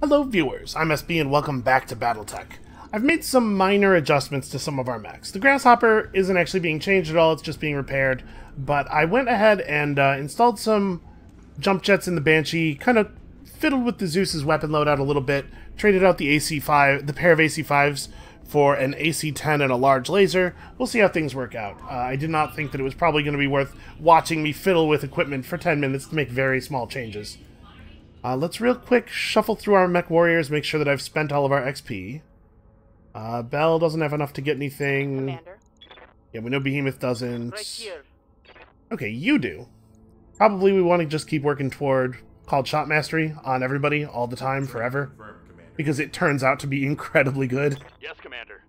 Hello viewers, I'm SB and welcome back to Battletech. I've made some minor adjustments to some of our mechs. The Grasshopper isn't actually being changed at all, it's just being repaired, but I went ahead and uh, installed some jump jets in the Banshee, kind of fiddled with the Zeus's weapon loadout a little bit, traded out the AC5, the pair of AC5s for an AC-10 and a large laser. We'll see how things work out. Uh, I did not think that it was probably going to be worth watching me fiddle with equipment for 10 minutes to make very small changes. Uh, let's real quick shuffle through our mech warriors, make sure that I've spent all of our XP. Uh, Bell doesn't have enough to get anything. Commander. Yeah, we know Behemoth doesn't. Right here. Okay, you do. Probably we want to just keep working toward called shot mastery on everybody all the time, forever. Because it turns out to be incredibly good. Yes, Commander.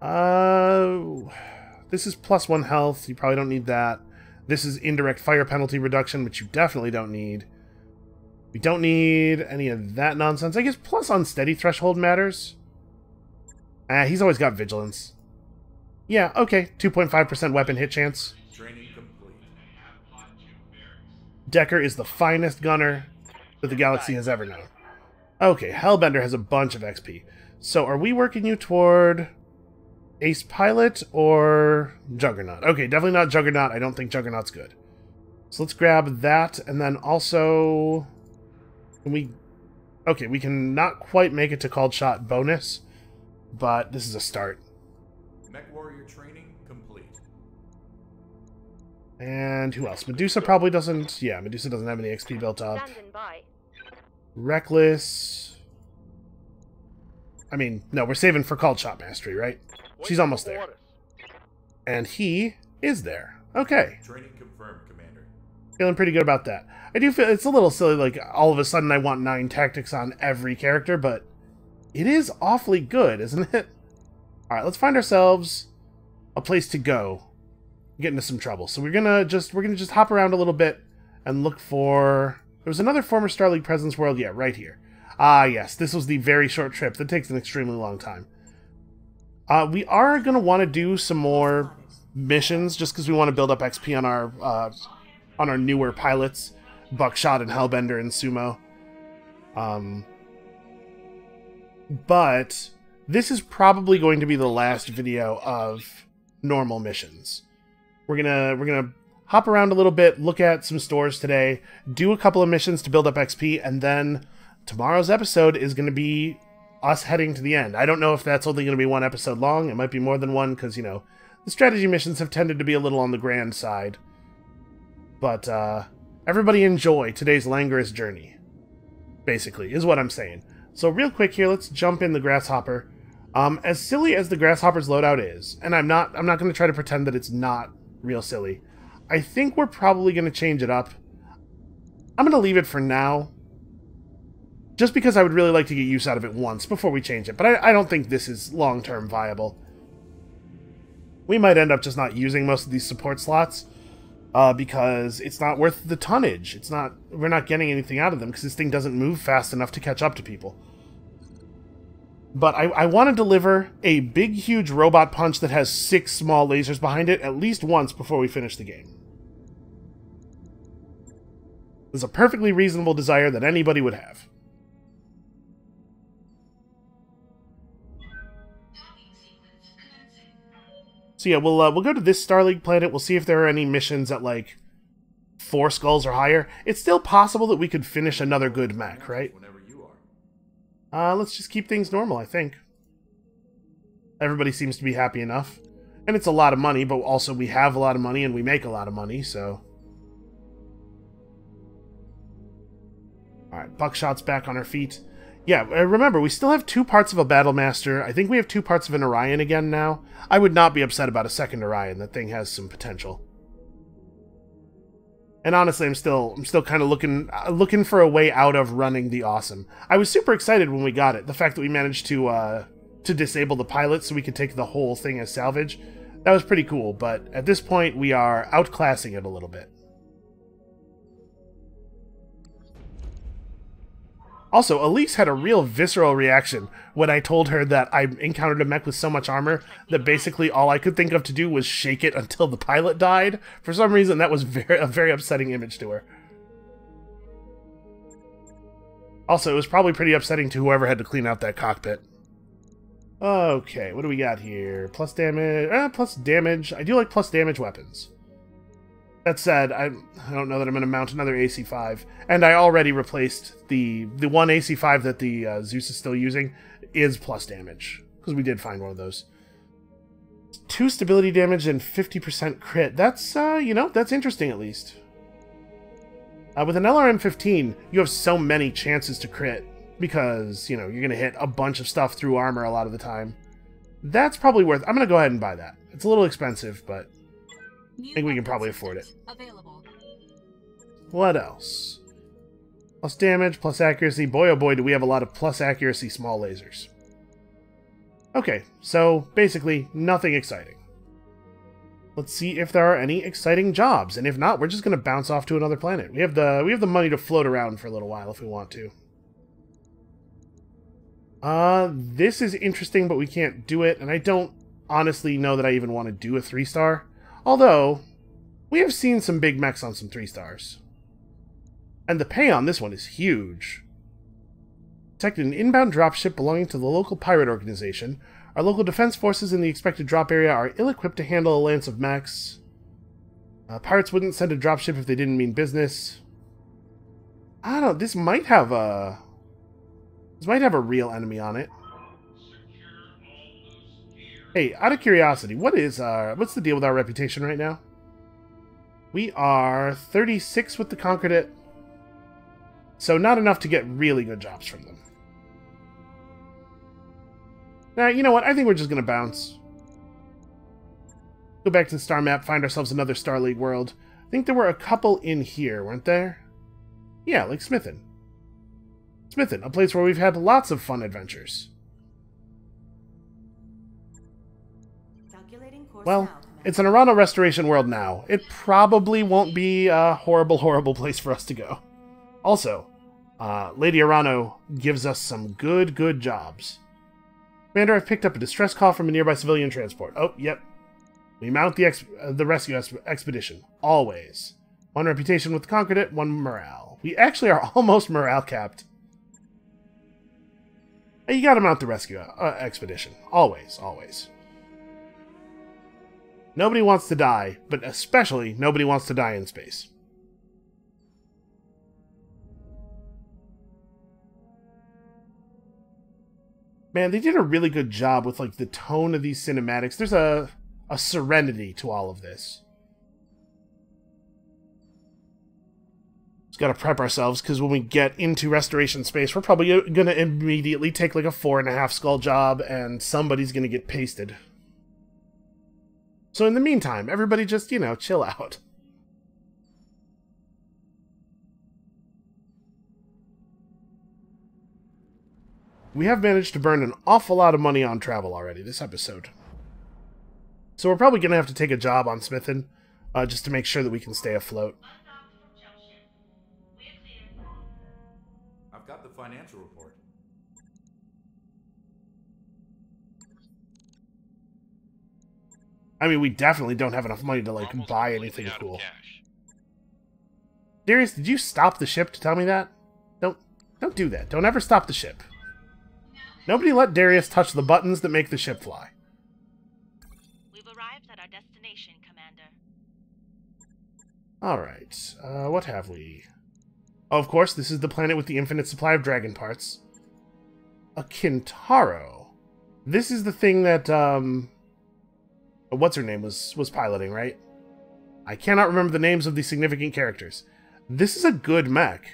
Uh, this is plus one health. You probably don't need that. This is indirect fire penalty reduction, which you definitely don't need. We don't need any of that nonsense. I guess plus unsteady threshold matters. Ah, he's always got vigilance. Yeah, okay. 2.5% weapon hit chance. Training complete. Decker is the finest gunner that the galaxy has ever known. Okay, Hellbender has a bunch of XP. So are we working you toward Ace Pilot or Juggernaut? Okay, definitely not Juggernaut. I don't think Juggernaut's good. So let's grab that, and then also... Can we... Okay, we can not quite make it to Called Shot bonus, but this is a start. Mech warrior training complete. And who else? Medusa probably doesn't... Yeah, Medusa doesn't have any XP built up. Reckless. I mean, no, we're saving for Called Shot Mastery, right? She's almost there. And he is there. Okay. Training confirmed, Commander. Feeling pretty good about that. I do feel it's a little silly, like, all of a sudden I want nine tactics on every character, but it is awfully good, isn't it? Alright, let's find ourselves a place to go. Get into some trouble. So we're gonna just we're gonna just hop around a little bit and look for there was another former Star League Presence world, yeah, right here. Ah, yes, this was the very short trip that takes an extremely long time. Uh, we are to want to do some more missions just because we want to build up XP on our uh, on our newer pilots, Buckshot and Hellbender and Sumo. Um, but this is probably going to be the last video of normal missions. We're gonna we're gonna hop around a little bit, look at some stores today, do a couple of missions to build up XP, and then tomorrow's episode is going to be us heading to the end. I don't know if that's only going to be one episode long. It might be more than one because, you know, the strategy missions have tended to be a little on the grand side. But uh, everybody enjoy today's languorous journey, basically, is what I'm saying. So real quick here, let's jump in the Grasshopper. Um, as silly as the Grasshopper's loadout is, and I'm not I'm not going to try to pretend that it's not real silly. I think we're probably going to change it up. I'm going to leave it for now. Just because I would really like to get use out of it once before we change it. But I, I don't think this is long-term viable. We might end up just not using most of these support slots. Uh, because it's not worth the tonnage. It's not. We're not getting anything out of them because this thing doesn't move fast enough to catch up to people. But I, I want to deliver a big, huge robot punch that has six small lasers behind it at least once before we finish the game. It's a perfectly reasonable desire that anybody would have. So yeah, we'll uh, we'll go to this Star League planet. We'll see if there are any missions at like four skulls or higher. It's still possible that we could finish another good mech, right? Whenever you are. Uh, let's just keep things normal, I think. Everybody seems to be happy enough. And it's a lot of money, but also we have a lot of money and we make a lot of money, so... Alright, Buckshot's back on her feet. Yeah, uh, remember, we still have two parts of a Battle Master. I think we have two parts of an Orion again now. I would not be upset about a second Orion. That thing has some potential. And honestly, I'm still I'm still kind of looking uh, looking for a way out of running the awesome. I was super excited when we got it. The fact that we managed to uh, to disable the pilot so we could take the whole thing as salvage. That was pretty cool, but at this point we are outclassing it a little bit. Also, Elise had a real visceral reaction when I told her that I encountered a mech with so much armor that basically all I could think of to do was shake it until the pilot died. For some reason, that was very a very upsetting image to her. Also, it was probably pretty upsetting to whoever had to clean out that cockpit. Okay, what do we got here? Plus damage, eh, plus damage. I do like plus damage weapons. That said, I, I don't know that I'm going to mount another AC5, and I already replaced the the one AC5 that the uh, Zeus is still using is plus damage because we did find one of those. Two stability damage and 50% crit. That's uh, you know, that's interesting at least. Uh, with an LRM-15, you have so many chances to crit because, you know, you're going to hit a bunch of stuff through armor a lot of the time. That's probably worth... I'm going to go ahead and buy that. It's a little expensive, but I think we can probably afford it. Available. What else? Plus damage, plus accuracy. Boy, oh boy, do we have a lot of plus accuracy small lasers. Okay, so basically nothing exciting. Let's see if there are any exciting jobs, and if not, we're just going to bounce off to another planet. We have the we have the money to float around for a little while if we want to. Uh, this is interesting, but we can't do it, and I don't honestly know that I even want to do a three star. Although, we have seen some big mechs on some three stars. And the pay on this one is huge. Detected an inbound dropship belonging to the local pirate organization. Our local defense forces in the expected drop area are ill-equipped to handle a lance of mechs. Uh, pirates wouldn't send a dropship if they didn't mean business. I don't know, this might have a... This might have a real enemy on it. Hey, out of curiosity, what is our what's the deal with our reputation right now? We are 36 with the Concordat. So not enough to get really good jobs from them. Now, you know what? I think we're just going to bounce. Go back to the star map, find ourselves another Star League world. I think there were a couple in here, weren't there? Yeah, like Smithon. Smithon, a place where we've had lots of fun adventures. Well, it's an Arano restoration world now. It probably won't be a horrible, horrible place for us to go. Also, uh, Lady Arano gives us some good, good jobs. Commander, I've picked up a distress call from a nearby civilian transport. Oh, yep. We mount the ex- uh, the rescue ex- expedition. Always. One reputation with the Concordat, one morale. We actually are almost morale capped. You gotta mount the rescue uh, expedition. Always, always. Nobody wants to die, but especially nobody wants to die in space. Man, they did a really good job with like the tone of these cinematics. There's a a serenity to all of this. Just gotta prep ourselves because when we get into restoration space, we're probably gonna immediately take like a four and a half skull job, and somebody's gonna get pasted. So in the meantime, everybody just, you know, chill out. We have managed to burn an awful lot of money on travel already this episode. So we're probably going to have to take a job on Smithon, uh, just to make sure that we can stay afloat. I've got the financial report. I mean, we definitely don't have enough money to, like, Almost buy anything cool. cash. Darius, did you stop the ship to tell me that? Don't don't do that. Don't ever stop the ship. Nobody let Darius touch the buttons that make the ship fly. We've arrived at our destination, Commander. Alright, uh, what have we? Oh, of course, this is the planet with the infinite supply of dragon parts. A Kintaro. This is the thing that, um... What's her name was, was piloting, right? I cannot remember the names of the significant characters. This is a good mech.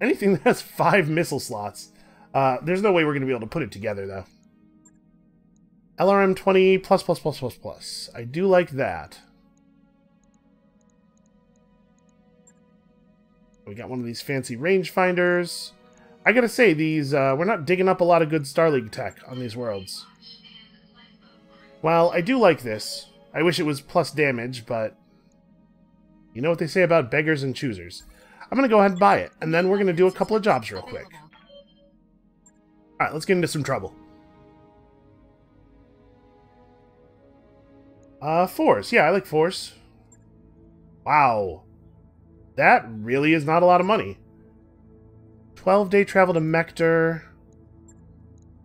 Anything that has five missile slots. Uh, there's no way we're going to be able to put it together, though. LRM 20 plus plus plus plus plus. I do like that. We got one of these fancy rangefinders. I gotta say, these uh, we're not digging up a lot of good Star League tech on these worlds. While I do like this, I wish it was plus damage, but you know what they say about beggars and choosers. I'm gonna go ahead and buy it, and then we're gonna do a couple of jobs real quick. Alright, let's get into some trouble. Uh, fours. Yeah, I like force. Wow. That really is not a lot of money. 12 day travel to Mector.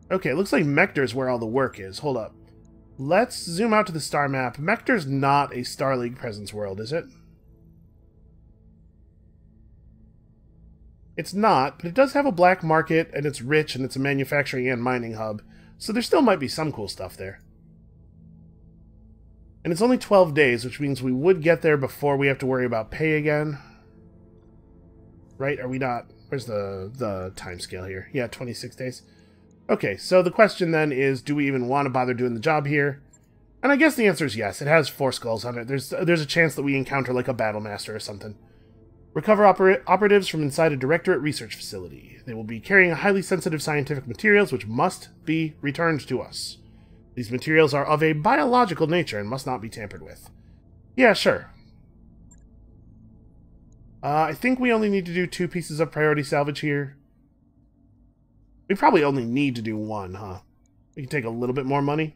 Okay, it looks like Mector's where all the work is. Hold up. Let's zoom out to the star map. Mector's not a Star League presence world, is it? It's not, but it does have a black market, and it's rich, and it's a manufacturing and mining hub, so there still might be some cool stuff there. And it's only 12 days, which means we would get there before we have to worry about pay again. Right? Are we not? Where's the, the time scale here? Yeah, 26 days. Okay, so the question then is, do we even want to bother doing the job here? And I guess the answer is yes. It has four skulls on it. There's there's a chance that we encounter like a battle master or something. Recover oper operatives from inside a directorate research facility. They will be carrying highly sensitive scientific materials which must be returned to us. These materials are of a biological nature and must not be tampered with. Yeah, sure. Uh, I think we only need to do two pieces of priority salvage here. We probably only need to do one, huh? We can take a little bit more money.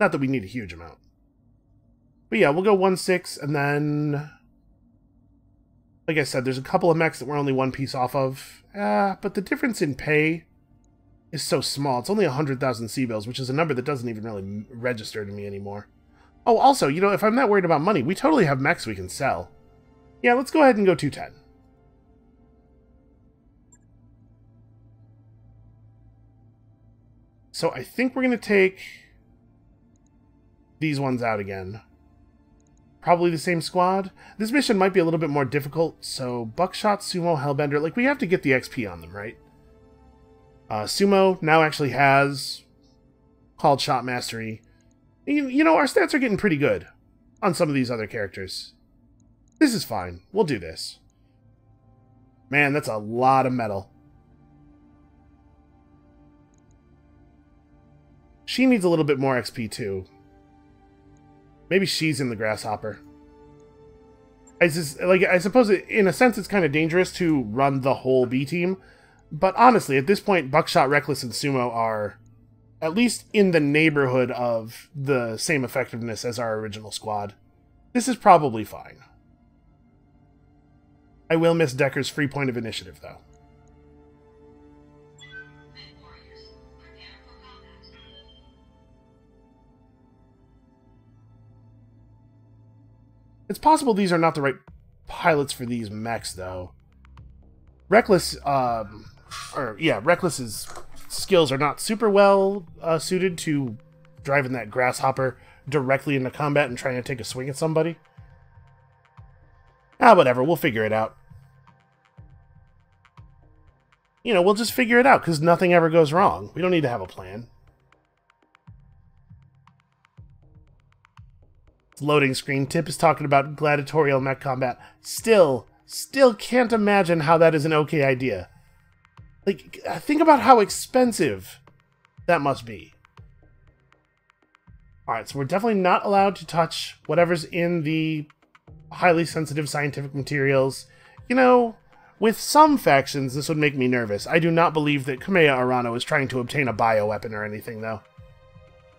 Not that we need a huge amount. But yeah, we'll go 1-6, and then... Like I said, there's a couple of mechs that we're only one piece off of. Uh, but the difference in pay is so small. It's only 100,000 C-bills, which is a number that doesn't even really register to me anymore. Oh, also, you know, if I'm not worried about money, we totally have mechs we can sell. Yeah, let's go ahead and go 210. So I think we're going to take these ones out again. Probably the same squad. This mission might be a little bit more difficult, so Buckshot, Sumo, Hellbender, like, we have to get the XP on them, right? Uh, Sumo now actually has called Shot Mastery. You, you know, our stats are getting pretty good on some of these other characters. This is fine. We'll do this. Man, that's a lot of metal. She needs a little bit more XP too. Maybe she's in the grasshopper. I just like I suppose it, in a sense it's kind of dangerous to run the whole B team, but honestly, at this point, Buckshot, Reckless, and Sumo are at least in the neighborhood of the same effectiveness as our original squad. This is probably fine. I will miss Decker's free point of initiative, though. It's possible these are not the right pilots for these mechs, though. Reckless, um, or yeah, Reckless's skills are not super well uh, suited to driving that grasshopper directly into combat and trying to take a swing at somebody. Ah, whatever, we'll figure it out. You know, we'll just figure it out, because nothing ever goes wrong. We don't need to have a plan. Loading screen. Tip is talking about gladiatorial mech combat. Still, still can't imagine how that is an okay idea. Like, think about how expensive that must be. Alright, so we're definitely not allowed to touch whatever's in the highly sensitive scientific materials. You know, with some factions, this would make me nervous. I do not believe that Kamea Arano is trying to obtain a bioweapon or anything, though.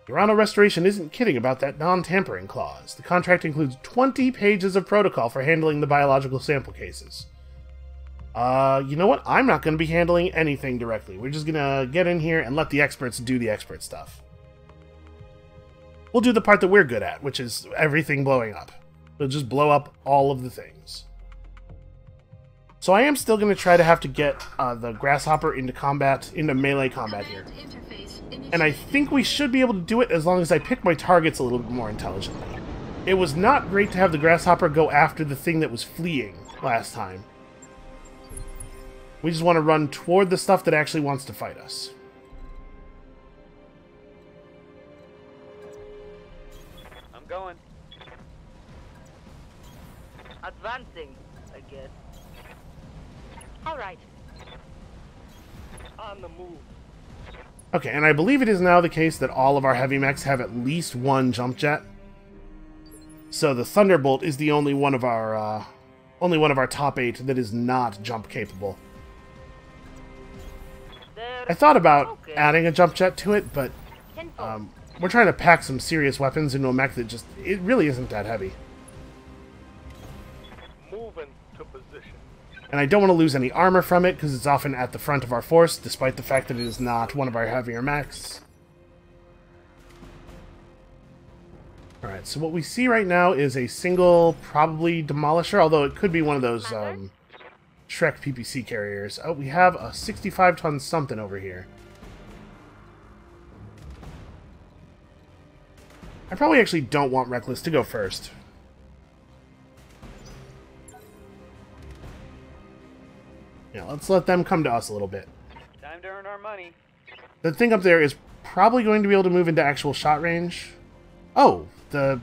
Arano Restoration isn't kidding about that non-tampering clause. The contract includes 20 pages of protocol for handling the biological sample cases. Uh, you know what? I'm not going to be handling anything directly. We're just going to get in here and let the experts do the expert stuff. We'll do the part that we're good at, which is everything blowing up. We'll just blow up all of the things. So I am still going to try to have to get uh, the Grasshopper into combat, into melee combat here. And I think we should be able to do it as long as I pick my targets a little bit more intelligently. It was not great to have the Grasshopper go after the thing that was fleeing last time. We just want to run toward the stuff that actually wants to fight us. I'm going. Advancing, I guess. All right. On the move. Okay, and I believe it is now the case that all of our heavy mechs have at least one jump jet. So the Thunderbolt is the only one of our uh, only one of our top eight that is not jump capable. I thought about adding a jump jet to it, but um, we're trying to pack some serious weapons into a mech that just it really isn't that heavy. And I don't want to lose any armor from it, because it's often at the front of our force, despite the fact that it is not one of our heavier mechs. Alright, so what we see right now is a single, probably Demolisher, although it could be one of those um, Schrek PPC carriers. Oh, we have a 65-ton something over here. I probably actually don't want Reckless to go first. Let's let them come to us a little bit. Time to earn our money. The thing up there is probably going to be able to move into actual shot range. Oh, the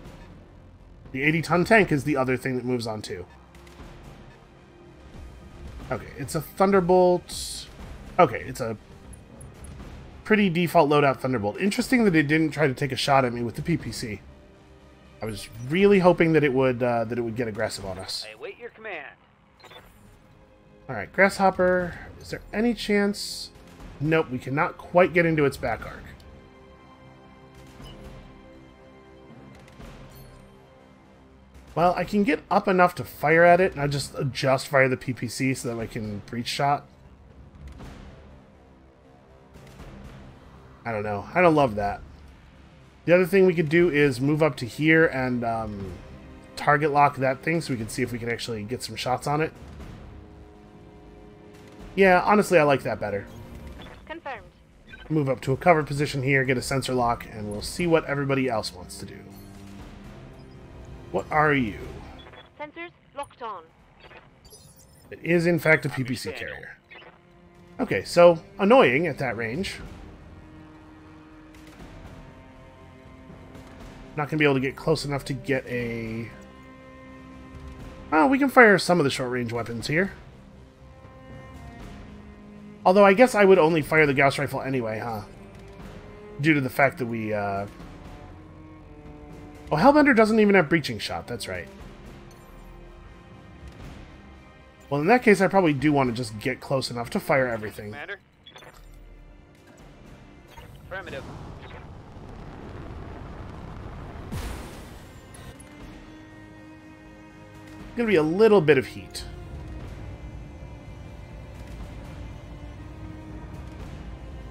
the 80 ton tank is the other thing that moves on too. Okay, it's a Thunderbolt. Okay, it's a pretty default loadout Thunderbolt. Interesting that it didn't try to take a shot at me with the PPC. I was really hoping that it would uh, that it would get aggressive on us. I await your command. All right, Grasshopper. Is there any chance? Nope, we cannot quite get into its back arc. Well, I can get up enough to fire at it, and I just adjust fire the PPC so that I can breach shot. I don't know. I don't love that. The other thing we could do is move up to here and um, target lock that thing so we can see if we can actually get some shots on it. Yeah, honestly, I like that better. Confirmed. Move up to a cover position here, get a sensor lock, and we'll see what everybody else wants to do. What are you? Sensors locked on. It is, in fact, a PPC carrier. Okay, so annoying at that range. Not going to be able to get close enough to get a... Well, we can fire some of the short-range weapons here. Although I guess I would only fire the Gauss rifle anyway, huh? Due to the fact that we, uh... Oh, Hellbender doesn't even have breaching shot, that's right. Well, in that case, I probably do want to just get close enough to fire everything. Commander? Affirmative. Gonna be a little bit of heat.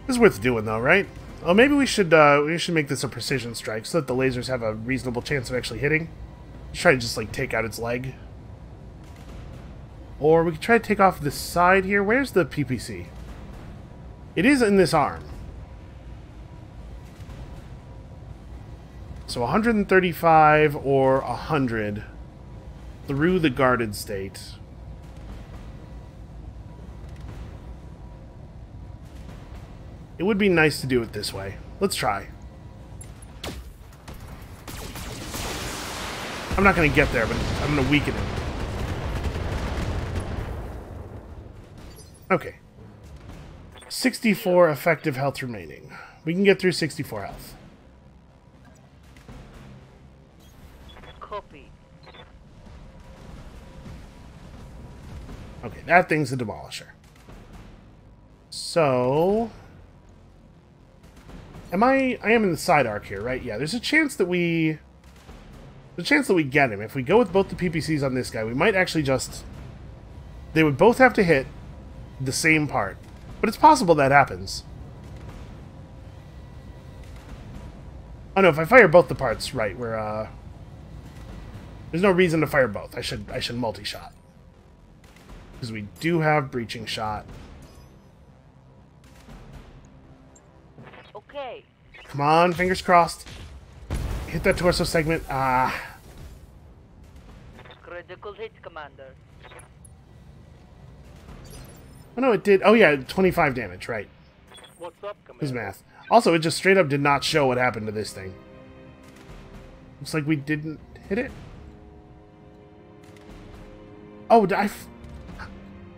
This is worth doing, though, right? Oh, maybe we should uh, we should make this a precision strike so that the lasers have a reasonable chance of actually hitting. Let's try to just like take out its leg. Or we could try to take off this side here. Where's the PPC? It is in this arm. So 135 or 100 through the guarded state. It would be nice to do it this way. Let's try. I'm not going to get there, but I'm going to weaken it. Okay. 64 effective health remaining. We can get through 64 health. Copy. Okay, that thing's a demolisher. So... Am I... I am in the side arc here, right? Yeah, there's a chance that we... The chance that we get him. If we go with both the PPCs on this guy, we might actually just... They would both have to hit the same part. But it's possible that happens. Oh no, if I fire both the parts, right, we're, uh... There's no reason to fire both. I should I should multi-shot. Because we do have breaching shot. Come on, fingers crossed. Hit that torso segment. Ah. Critical hit, Commander. Oh no, it did. Oh yeah, 25 damage, right. What's up, Who's Commander? math? Also, it just straight up did not show what happened to this thing. Looks like we didn't hit it. Oh, I... f-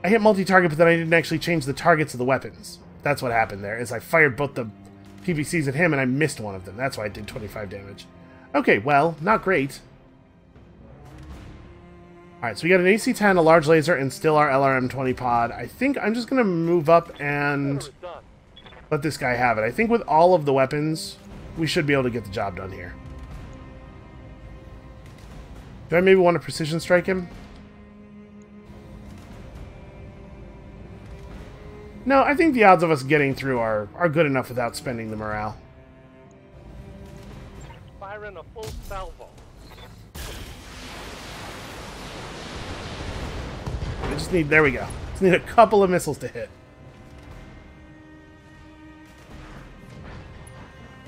I hit multi-target, but then I didn't actually change the targets of the weapons. That's what happened there, is I fired both the PPCs at him and I missed one of them. That's why I did 25 damage. Okay, well, not great. Alright, so we got an AC-10, a large laser, and still our LRM-20 pod. I think I'm just going to move up and let this guy have it. I think with all of the weapons, we should be able to get the job done here. Do I maybe want to precision strike him? No, I think the odds of us getting through are, are good enough without spending the morale. Firing a full salvo. I just need, there we go. Just need a couple of missiles to hit.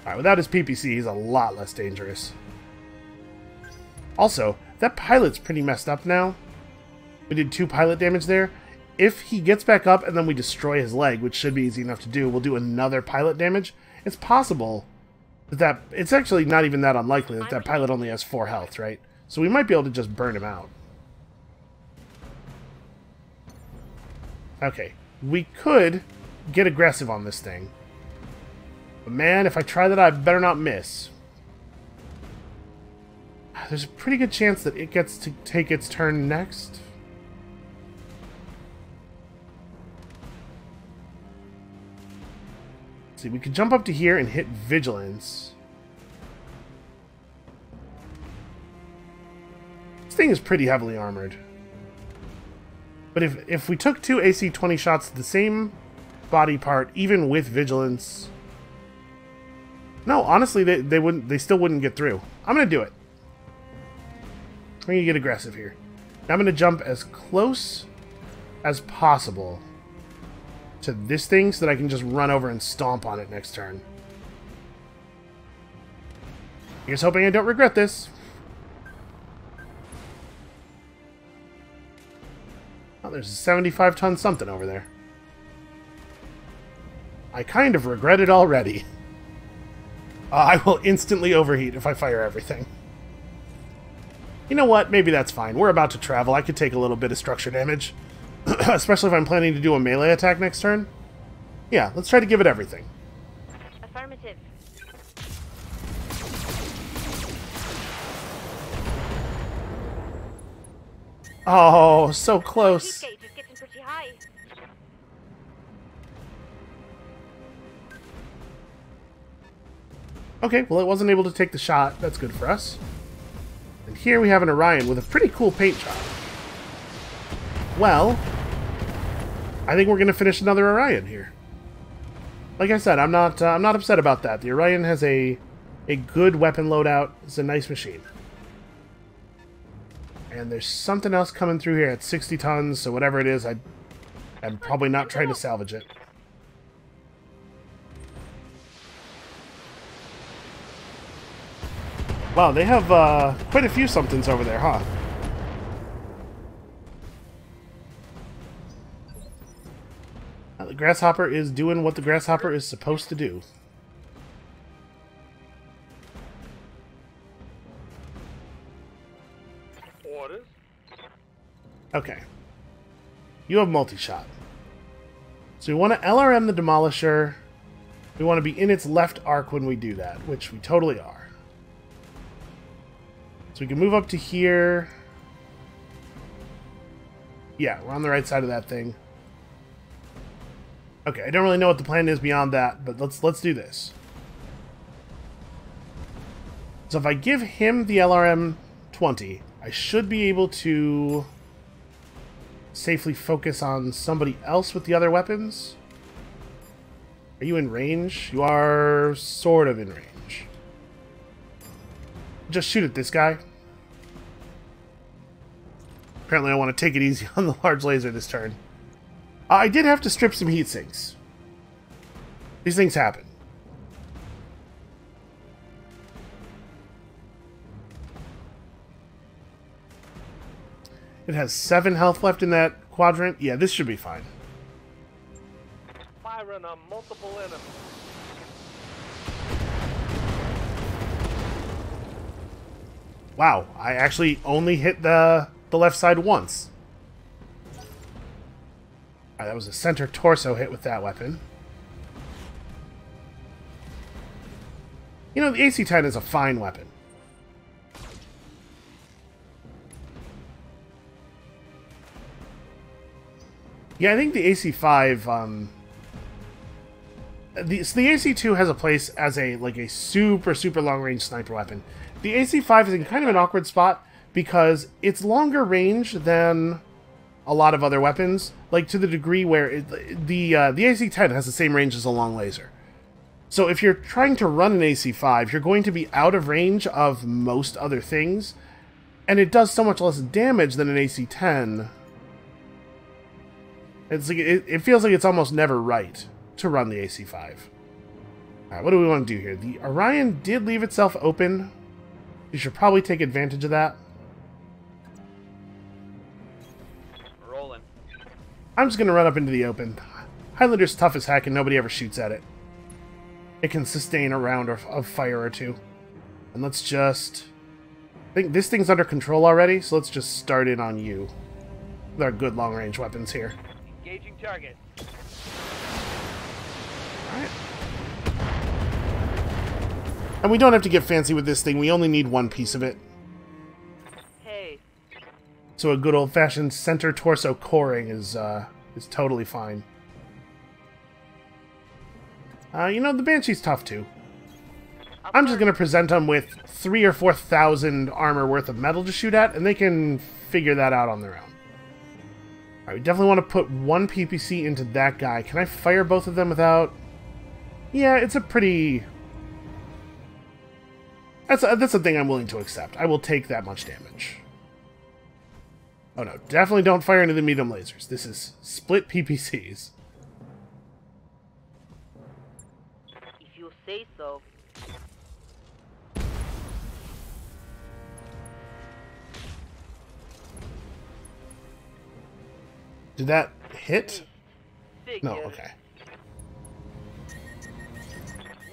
Alright, without his PPC, he's a lot less dangerous. Also, that pilot's pretty messed up now. We did two pilot damage there. If he gets back up and then we destroy his leg, which should be easy enough to do, we'll do another pilot damage. It's possible that, that it's actually not even that unlikely that that pilot only has four health, right? So we might be able to just burn him out. Okay, we could get aggressive on this thing. But man, if I try that, I better not miss. There's a pretty good chance that it gets to take its turn next. See, we could jump up to here and hit Vigilance. This thing is pretty heavily armored. But if, if we took two AC-20 shots to the same body part, even with Vigilance... No, honestly, they, they wouldn't. They still wouldn't get through. I'm gonna do it. I'm gonna get aggressive here. I'm gonna jump as close as possible to this thing so that I can just run over and stomp on it next turn. Here's hoping I don't regret this. Oh, there's a 75 ton something over there. I kind of regret it already. Uh, I will instantly overheat if I fire everything. You know what? Maybe that's fine. We're about to travel. I could take a little bit of structure damage. Especially if I'm planning to do a melee attack next turn. Yeah, let's try to give it everything. Affirmative. Oh, so close. Heat gauge is getting pretty high. Okay, well it wasn't able to take the shot. That's good for us. And here we have an Orion with a pretty cool paint job. Well, I think we're going to finish another Orion here. Like I said, I'm not uh, I'm not upset about that. The Orion has a a good weapon loadout. It's a nice machine. And there's something else coming through here at 60 tons, so whatever it is, I I'm probably not trying to salvage it. Wow, they have uh, quite a few somethings over there, huh? Grasshopper is doing what the grasshopper is supposed to do. Orders. Okay. You have multi-shot. So we want to LRM the Demolisher. We want to be in its left arc when we do that, which we totally are. So we can move up to here. Yeah, we're on the right side of that thing. Okay, I don't really know what the plan is beyond that, but let's let's do this. So if I give him the LRM 20, I should be able to safely focus on somebody else with the other weapons. Are you in range? You are sort of in range. Just shoot at this guy. Apparently I want to take it easy on the large laser this turn. I did have to strip some heat sinks. These things happen. It has seven health left in that quadrant. Yeah, this should be fine. Firing on multiple enemies. Wow, I actually only hit the the left side once. Ah, that was a center torso hit with that weapon. You know, the AC-10 is a fine weapon. Yeah, I think the AC-5, um... The, so the AC-2 has a place as a, like, a super, super long-range sniper weapon. The AC-5 is in kind of an awkward spot because it's longer range than a lot of other weapons, like to the degree where it, the uh, the AC-10 has the same range as a long laser. So if you're trying to run an AC-5, you're going to be out of range of most other things, and it does so much less damage than an AC-10. It's like it, it feels like it's almost never right to run the AC-5. Alright, what do we want to do here? The Orion did leave itself open. You should probably take advantage of that. I'm just going to run up into the open. Highlander's tough as heck and nobody ever shoots at it. It can sustain a round of, of fire or two. And let's just... I think this thing's under control already, so let's just start in on you. With our good long-range weapons here. Engaging target. Alright. And we don't have to get fancy with this thing, we only need one piece of it. So a good old-fashioned center torso coring is, uh, is totally fine. Uh, you know, the Banshee's tough too. I'm just gonna present them with three or four thousand armor worth of metal to shoot at, and they can figure that out on their own. We definitely want to put one PPC into that guy. Can I fire both of them without... Yeah, it's a pretty... That's a, that's a thing I'm willing to accept. I will take that much damage. Oh no, definitely don't fire into the medium lasers. This is split PPCs. If you say so. Did that hit? No, okay.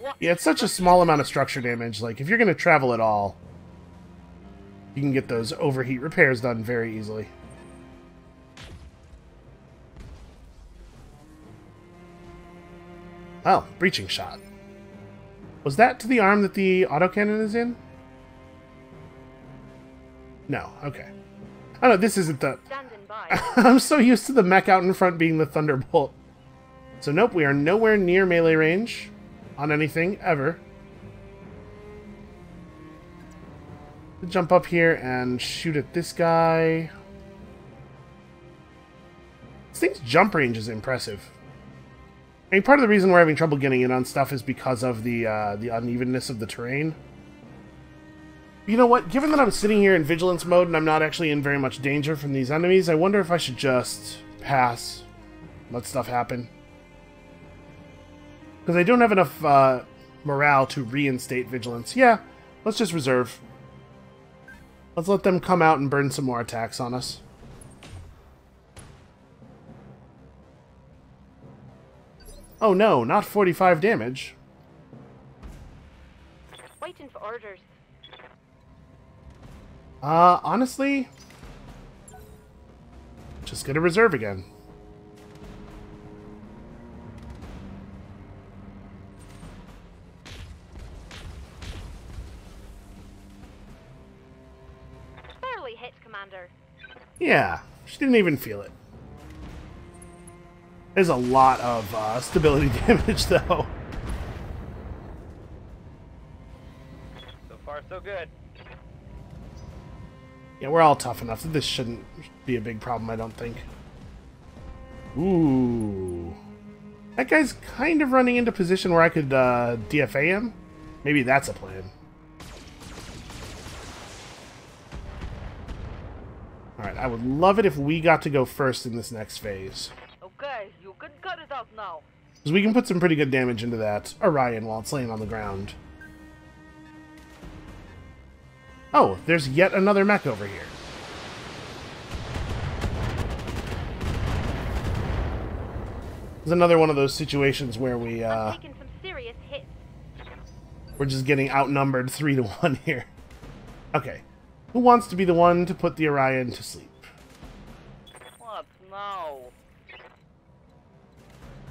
What Yeah, it's such a small amount of structure damage. Like, if you're going to travel at all, you can get those overheat repairs done very easily. Oh, breaching shot. Was that to the arm that the autocannon is in? No, okay. Oh no, this isn't the... I'm so used to the mech out in front being the Thunderbolt. So nope, we are nowhere near melee range on anything, ever. Jump up here and shoot at this guy. This thing's jump range is impressive. I mean, part of the reason we're having trouble getting in on stuff is because of the uh, the unevenness of the terrain. You know what? Given that I'm sitting here in vigilance mode and I'm not actually in very much danger from these enemies, I wonder if I should just pass, let stuff happen. Because I don't have enough uh, morale to reinstate vigilance. Yeah, let's just reserve. Let's let them come out and burn some more attacks on us. Oh no, not 45 damage. Waiting for orders. Uh, honestly, just gonna reserve again. Yeah, she didn't even feel it. There's a lot of uh, stability damage, though. So far, so good. Yeah, we're all tough enough that this shouldn't be a big problem, I don't think. Ooh. That guy's kind of running into position where I could uh, DFA him. Maybe that's a plan. Alright, I would love it if we got to go first in this next phase. Okay, you can cut it out now. Because we can put some pretty good damage into that Orion while it's laying on the ground. Oh, there's yet another mech over here. It's another one of those situations where we, uh, some serious hits. we're just getting outnumbered three to one here. Okay. Who wants to be the one to put the Orion to sleep? What now?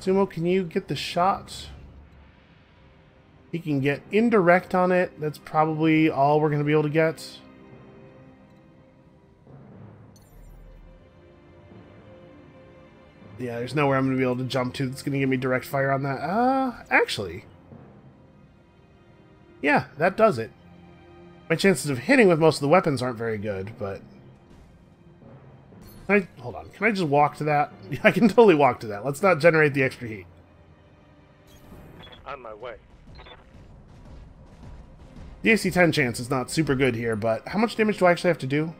Sumo, can you get the shot? He can get indirect on it. That's probably all we're going to be able to get. Yeah, there's nowhere I'm going to be able to jump to that's going to give me direct fire on that. Uh, actually. Yeah, that does it. My chances of hitting with most of the weapons aren't very good, but... Can I hold on? Can I just walk to that? I can totally walk to that. Let's not generate the extra heat. On my way. The AC 10 chance is not super good here, but how much damage do I actually have to do?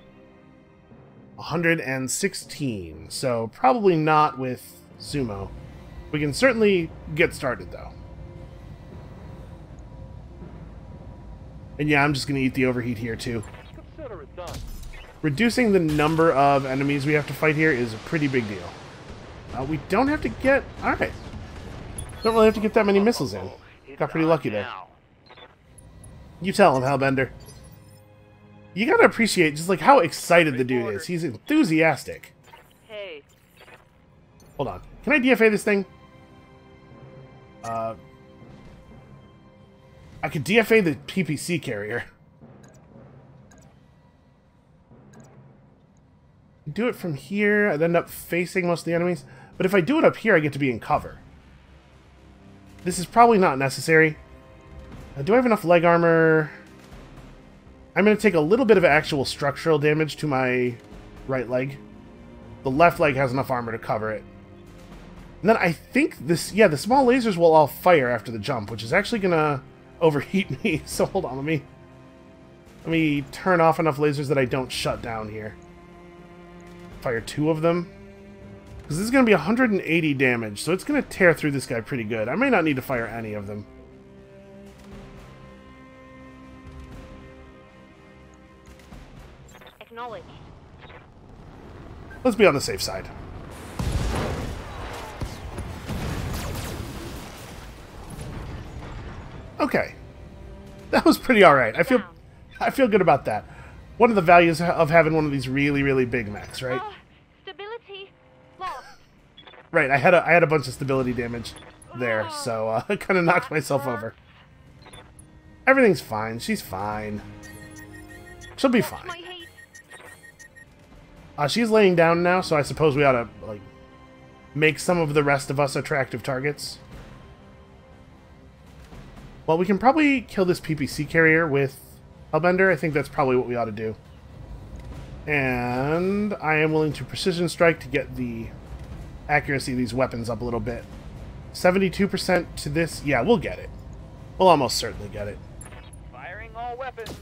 116, so probably not with Sumo. We can certainly get started, though. And yeah, I'm just going to eat the overheat here, too. Consider it done. Reducing the number of enemies we have to fight here is a pretty big deal. Uh, we don't have to get... Alright. Don't really have to get that many missiles in. Got pretty lucky there. You tell him, Hellbender. You gotta appreciate just like how excited the dude is. He's enthusiastic. Hey, Hold on. Can I DFA this thing? Uh, I could DFA the PPC carrier. Do it from here. I'd end up facing most of the enemies. But if I do it up here, I get to be in cover. This is probably not necessary. Uh, do I have enough leg armor? I'm going to take a little bit of actual structural damage to my right leg. The left leg has enough armor to cover it. And then I think this, yeah, the small lasers will all fire after the jump, which is actually gonna overheat me. So hold on, let me, let me turn off enough lasers that I don't shut down here. Fire two of them. Because this is gonna be 180 damage, so it's gonna tear through this guy pretty good. I may not need to fire any of them. Acknowledged. Let's be on the safe side. Okay. That was pretty alright. I feel. I feel good about that. One of the values of having one of these really, really big mechs, right? Ah, stability lost. Right, I had a I had a bunch of stability damage there, so uh, I kind of knocked myself over. Everything's fine. She's fine. She'll be fine. Uh, she's laying down now, so I suppose we ought to like make some of the rest of us attractive targets. Well, we can probably kill this PPC carrier with Hellbender. I think that's probably what we ought to do. And I am willing to precision strike to get the accuracy of these weapons up a little bit. 72% to this. Yeah, we'll get it. We'll almost certainly get it. firing all weapons.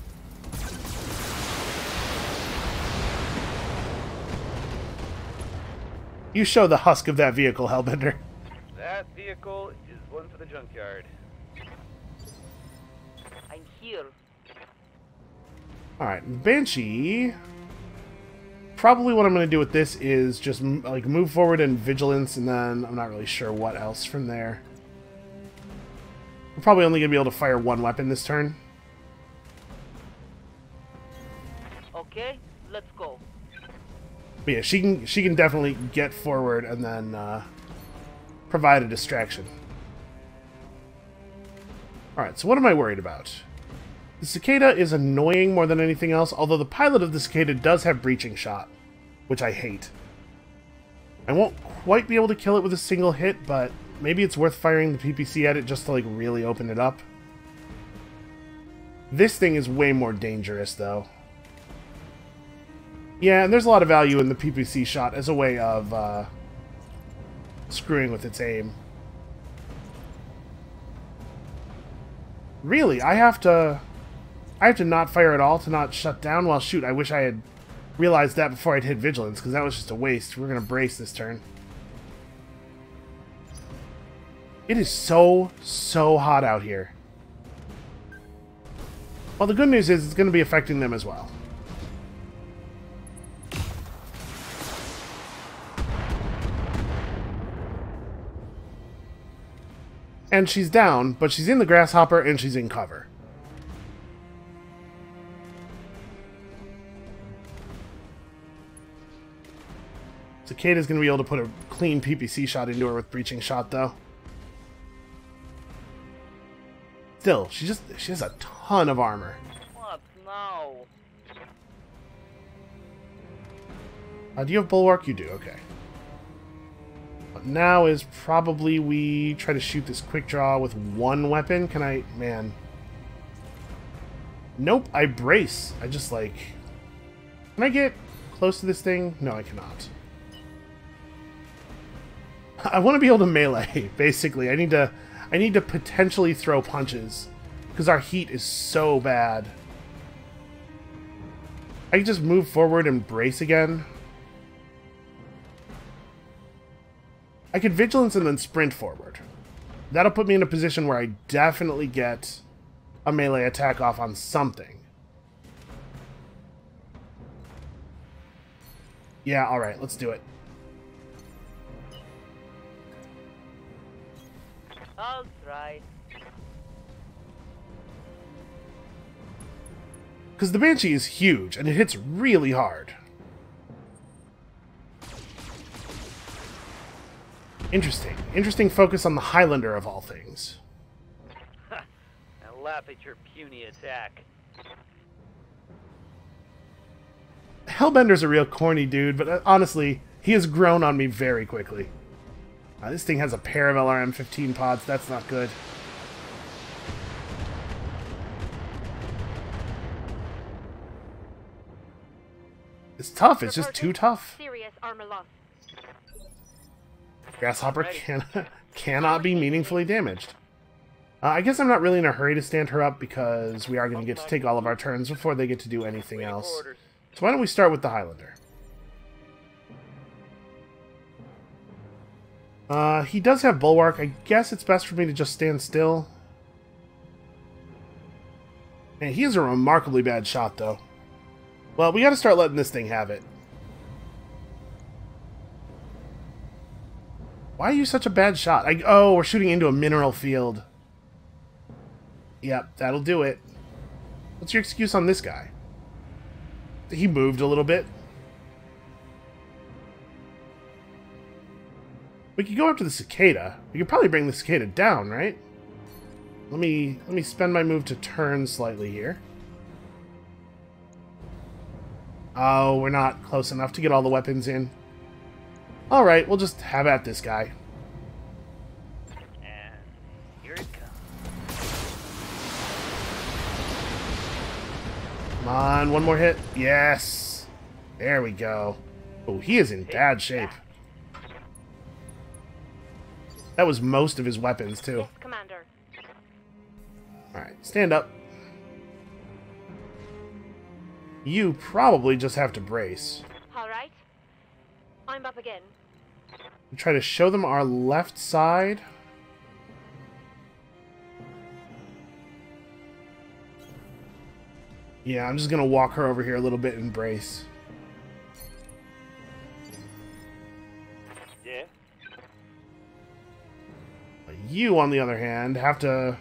You show the husk of that vehicle, Hellbender. That vehicle is one for the junkyard. Alright, Banshee. Probably what I'm going to do with this is just like move forward in Vigilance, and then I'm not really sure what else from there. We're probably only going to be able to fire one weapon this turn. Okay, let's go. But yeah, she can she can definitely get forward and then uh, provide a distraction. All right, so what am I worried about? The cicada is annoying more than anything else, although the pilot of the cicada does have breaching shot, which I hate. I won't quite be able to kill it with a single hit, but maybe it's worth firing the PPC at it just to like really open it up. This thing is way more dangerous though. Yeah, and there's a lot of value in the PPC shot as a way of uh, screwing with its aim. Really, I have to... I have to not fire at all to not shut down? Well, shoot, I wish I had realized that before I'd hit Vigilance, because that was just a waste. We're going to brace this turn. It is so, so hot out here. Well, the good news is it's going to be affecting them as well. And she's down, but she's in the grasshopper and she's in cover. Cicada's going to be able to put a clean PPC shot into her with breaching shot, though. Still, she just she has a ton of armor. What now? Uh, do you have bulwark? You do. Okay. But now is probably we try to shoot this quick draw with one weapon. Can I? Man. Nope. I brace. I just like. Can I get close to this thing? No, I cannot. I want to be able to melee, basically. I need to I need to potentially throw punches because our heat is so bad. I can just move forward and brace again. I could vigilance and then sprint forward. That'll put me in a position where I definitely get a melee attack off on something. Yeah, alright, let's do it. I'll try. Because the Banshee is huge, and it hits really hard. Interesting. Interesting focus on the Highlander of all things. I laugh at your puny attack. Hellbender's a real corny dude, but uh, honestly, he has grown on me very quickly. Uh, this thing has a pair of LRM-15 pods. That's not good. It's tough. It's just too tough. Serious armor loss. Grasshopper can, cannot be meaningfully damaged. Uh, I guess I'm not really in a hurry to stand her up because we are going to get to take all of our turns before they get to do anything else. So why don't we start with the Highlander? Uh, he does have Bulwark. I guess it's best for me to just stand still. Man, he is a remarkably bad shot, though. Well, we gotta start letting this thing have it. Why are you such a bad shot? I, oh, we're shooting into a mineral field. Yep, that'll do it. What's your excuse on this guy? He moved a little bit. We could go after the cicada. We could probably bring the cicada down, right? Let me let me spend my move to turn slightly here. Oh, we're not close enough to get all the weapons in. Alright, we'll just have at this guy. And here it comes. Come on, one more hit. Yes! There we go. Oh, he is in bad shape. That was most of his weapons, too. Yes, Commander. Alright, stand up. You probably just have to brace. All right. I'm up again. Try to show them our left side. Yeah, I'm just gonna walk her over here a little bit and brace. You, on the other hand, have to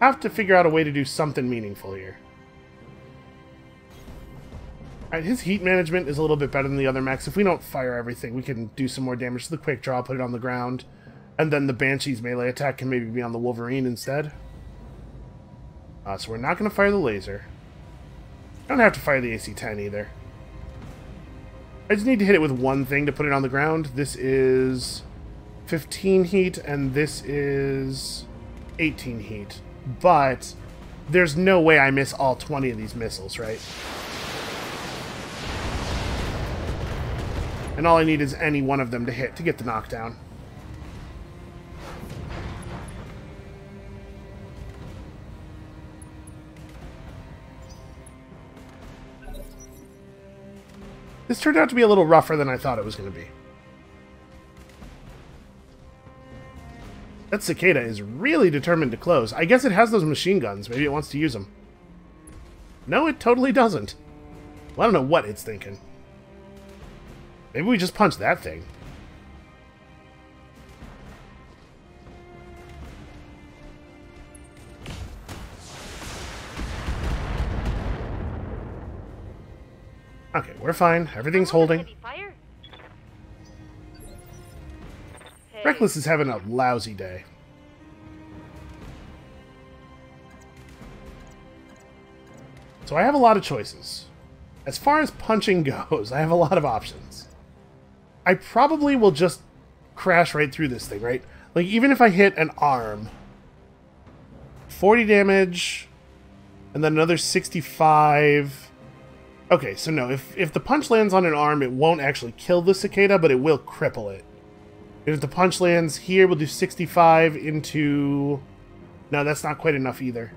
have to figure out a way to do something meaningful here. Alright, his heat management is a little bit better than the other mechs. If we don't fire everything, we can do some more damage to the quick draw, put it on the ground, and then the Banshee's melee attack can maybe be on the Wolverine instead. Uh, so we're not going to fire the laser. Don't have to fire the AC-10 either. I just need to hit it with one thing to put it on the ground. This is 15 heat, and this is 18 heat. But there's no way I miss all 20 of these missiles, right? And all I need is any one of them to hit to get the knockdown. This turned out to be a little rougher than I thought it was going to be. That cicada is really determined to close. I guess it has those machine guns. Maybe it wants to use them. No, it totally doesn't. Well, I don't know what it's thinking. Maybe we just punch that thing. Okay, we're fine. Everything's I want a holding. Reckless is having a lousy day. So I have a lot of choices. As far as punching goes, I have a lot of options. I probably will just crash right through this thing, right? Like, even if I hit an arm, 40 damage, and then another 65, Okay, so no, if, if the punch lands on an arm, it won't actually kill the cicada, but it will cripple it. If the punch lands here, we'll do 65 into... No, that's not quite enough either.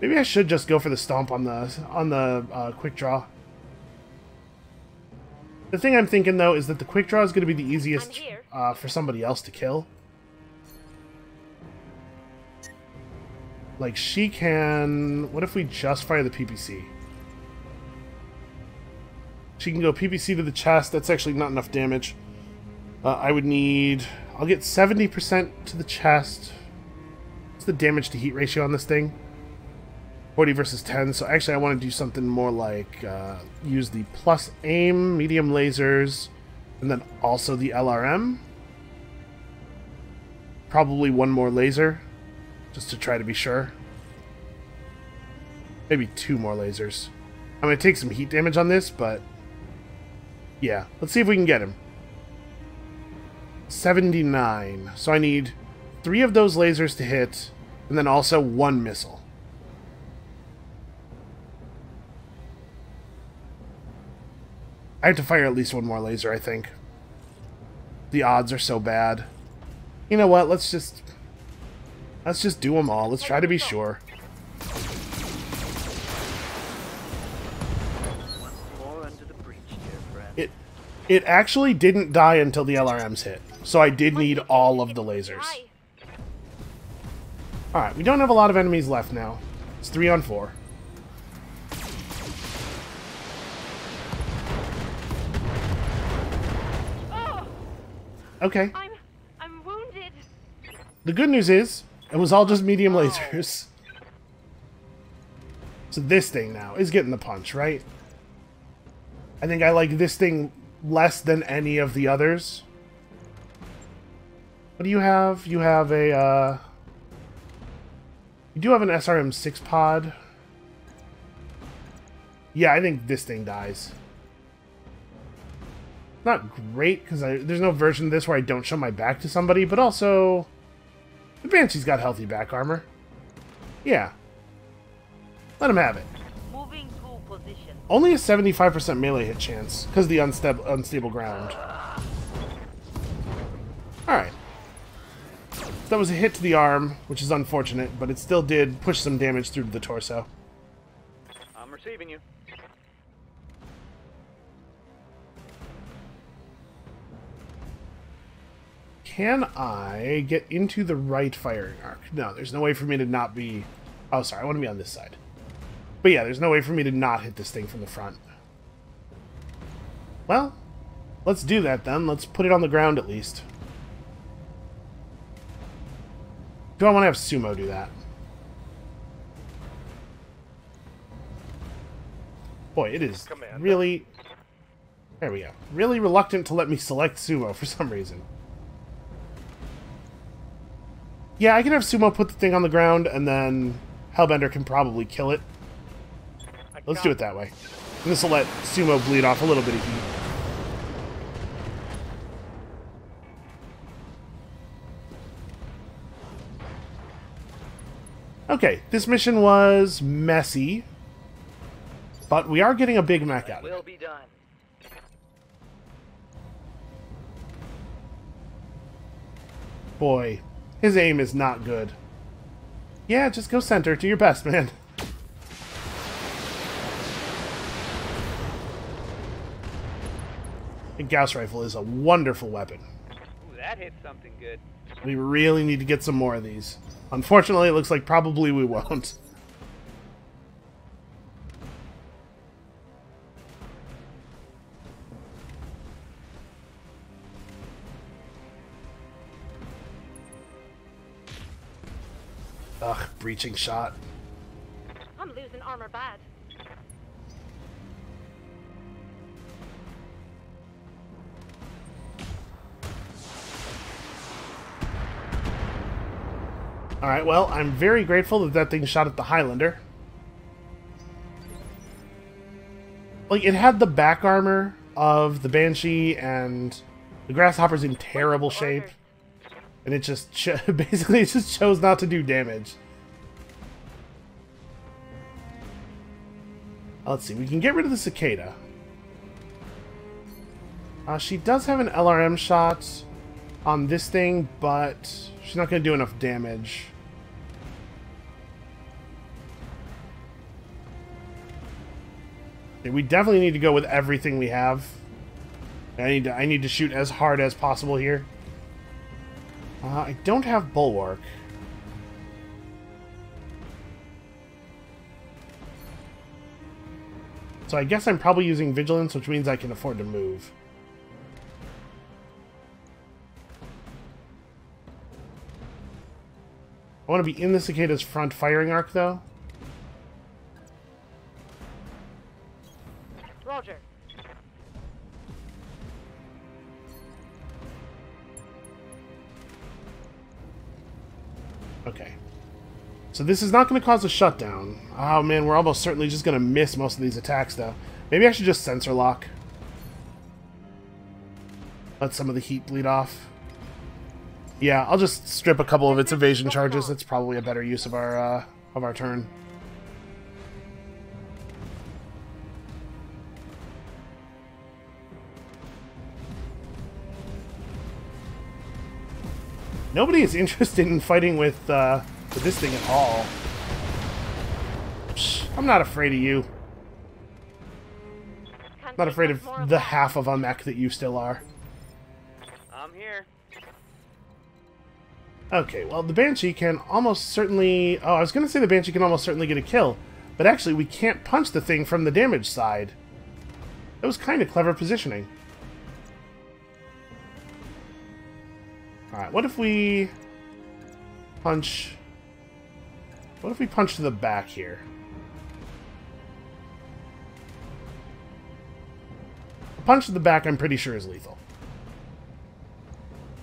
Maybe I should just go for the stomp on the on the uh, quick draw. The thing I'm thinking though is that the quick draw is going to be the easiest uh, for somebody else to kill. Like she can. What if we just fire the PPC? She can go PPC to the chest. That's actually not enough damage. Uh, I would need. I'll get 70% to the chest. What's the damage to heat ratio on this thing? 40 versus 10. So actually, I want to do something more like uh, use the plus aim, medium lasers, and then also the LRM. Probably one more laser, just to try to be sure. Maybe two more lasers. I'm going to take some heat damage on this, but yeah. Let's see if we can get him. 79. So I need three of those lasers to hit, and then also one missile. I have to fire at least one more laser, I think. The odds are so bad. You know what? Let's just... Let's just do them all. Let's try to be sure. It actually didn't die until the LRMs hit. So I did need all of the lasers. Alright, we don't have a lot of enemies left now. It's three on four. Oh, Okay. I'm I'm wounded. The good news is, it was all just oh, medium lasers. So this thing now is getting the punch, right? I think I like this thing less than any of the others. What do you have? You have a, uh... You do have an SRM-6 pod. Yeah, I think this thing dies. Not great, because there's no version of this where I don't show my back to somebody, but also... The Banshee's got healthy back armor. Yeah. Let him have it. Moving to position. Only a 75% melee hit chance, because of the unstable, unstable ground. Alright. That was a hit to the arm, which is unfortunate, but it still did push some damage through to the torso. I'm receiving you. Can I get into the right firing arc? No, there's no way for me to not be... Oh, sorry, I want to be on this side. But yeah, there's no way for me to not hit this thing from the front. Well, let's do that then. Let's put it on the ground at least. Do I want to have Sumo do that? Boy, it is Commander. really... There we go. Really reluctant to let me select Sumo for some reason. Yeah, I can have Sumo put the thing on the ground, and then Hellbender can probably kill it. Let's do it that way. This will let Sumo bleed off a little bit of heat. Okay, this mission was messy, but we are getting a big mech out of it. Will be done. Boy, his aim is not good. Yeah, just go center. Do your best, man. A Gauss rifle is a wonderful weapon. Ooh, that hit something good. We really need to get some more of these. Unfortunately, it looks like probably we won't. Ugh, breaching shot. I'm losing armor bad. Alright, well, I'm very grateful that that thing shot at the Highlander. Like, it had the back armor of the Banshee, and the Grasshopper's in terrible shape. And it just, basically, it just chose not to do damage. Let's see, we can get rid of the cicada. Uh, she does have an LRM shot on this thing, but she's not going to do enough damage. We definitely need to go with everything we have. I need to, I need to shoot as hard as possible here. Uh, I don't have Bulwark. So I guess I'm probably using Vigilance, which means I can afford to move. I want to be in the Cicada's front firing arc, though. So this is not going to cause a shutdown. Oh man, we're almost certainly just going to miss most of these attacks, though. Maybe I should just sensor lock. Let some of the heat bleed off. Yeah, I'll just strip a couple of its evasion charges. That's probably a better use of our uh, of our turn. Nobody is interested in fighting with, uh, with this thing at all. Psh, I'm not afraid of you. Can't Not afraid of the half of a mech that you still are. I'm here. Okay, well, the Banshee can almost certainly... Oh, I was going to say the Banshee can almost certainly get a kill, but actually we can't punch the thing from the damage side. That was kind of clever positioning. Alright, what if we... Punch... What if we punch to the back here? A punch to the back I'm pretty sure is lethal.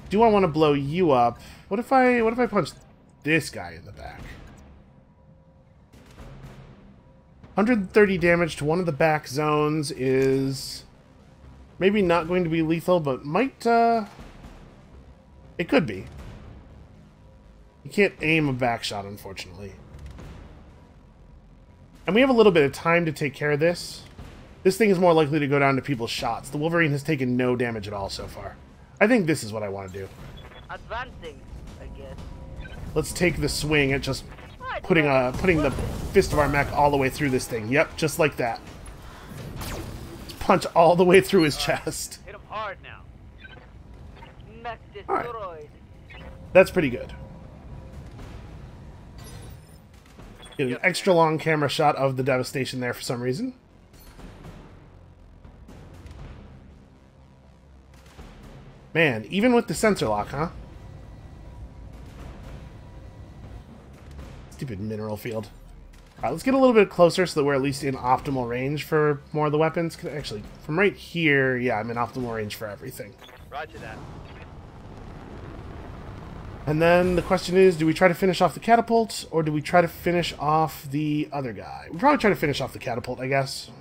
Do I want to blow you up? What if I what if I punch this guy in the back? 130 damage to one of the back zones is maybe not going to be lethal, but might uh it could be. You can't aim a back shot, unfortunately. And we have a little bit of time to take care of this. This thing is more likely to go down to people's shots. The Wolverine has taken no damage at all so far. I think this is what I want to do. Advancing, I guess. Let's take the swing at just putting right. uh putting the fist of our mech all the way through this thing. Yep, just like that. Punch all the way through his chest. Hit him hard now. Mech destroyed. That's pretty good. Get an extra long camera shot of the devastation there for some reason. Man, even with the sensor lock, huh? Stupid mineral field. Alright, let's get a little bit closer so that we're at least in optimal range for more of the weapons. Actually, from right here, yeah, I'm in optimal range for everything. Roger that. And then the question is, do we try to finish off the catapult, or do we try to finish off the other guy? We probably try to finish off the catapult, I guess.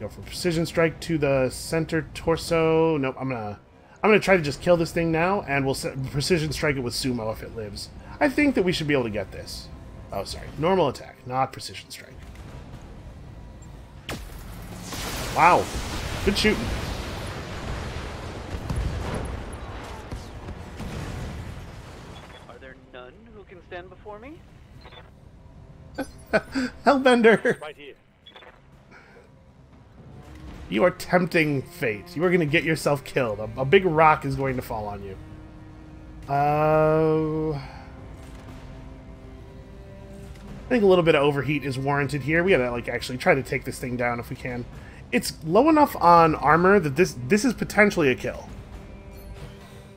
Go for precision strike to the center torso. Nope, I'm gonna, I'm gonna try to just kill this thing now, and we'll precision strike it with sumo if it lives. I think that we should be able to get this. Oh, sorry, normal attack, not precision strike. Wow, good shooting. Are there none who can stand before me? Hellbender, Right here. you are tempting fate. You are going to get yourself killed. A, a big rock is going to fall on you. Uh, I think a little bit of overheat is warranted here. We gotta like actually try to take this thing down if we can. It's low enough on armor that this this is potentially a kill.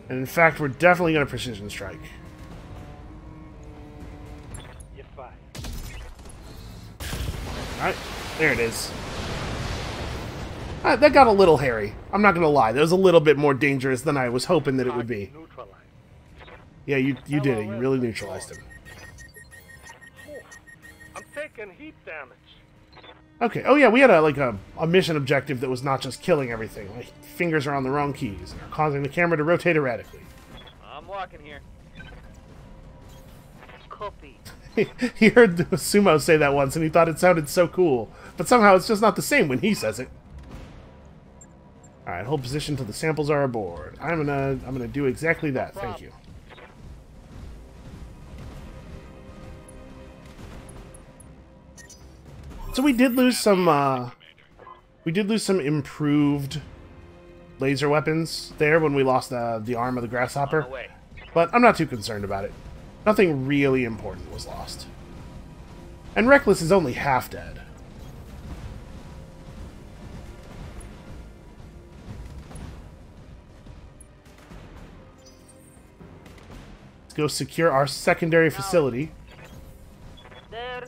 And in fact, we're definitely going to precision strike. Alright, there it is. Uh, that got a little hairy. I'm not gonna lie. That was a little bit more dangerous than I was hoping that it would be. Yeah, you you did it. You really neutralized him. I'm taking heat damage. Okay. Oh yeah, we had a like a, a mission objective that was not just killing everything. My fingers are on the wrong keys and are causing the camera to rotate erratically. I'm walking here. copy. he heard Sumo say that once and he thought it sounded so cool. But somehow it's just not the same when he says it. Alright, hold position till the samples are aboard. I'm gonna I'm gonna do exactly that, thank you. So we did lose some uh we did lose some improved laser weapons there when we lost the the arm of the grasshopper. On the way. But I'm not too concerned about it. Nothing really important was lost. And Reckless is only half dead. Let's go secure our secondary facility. There.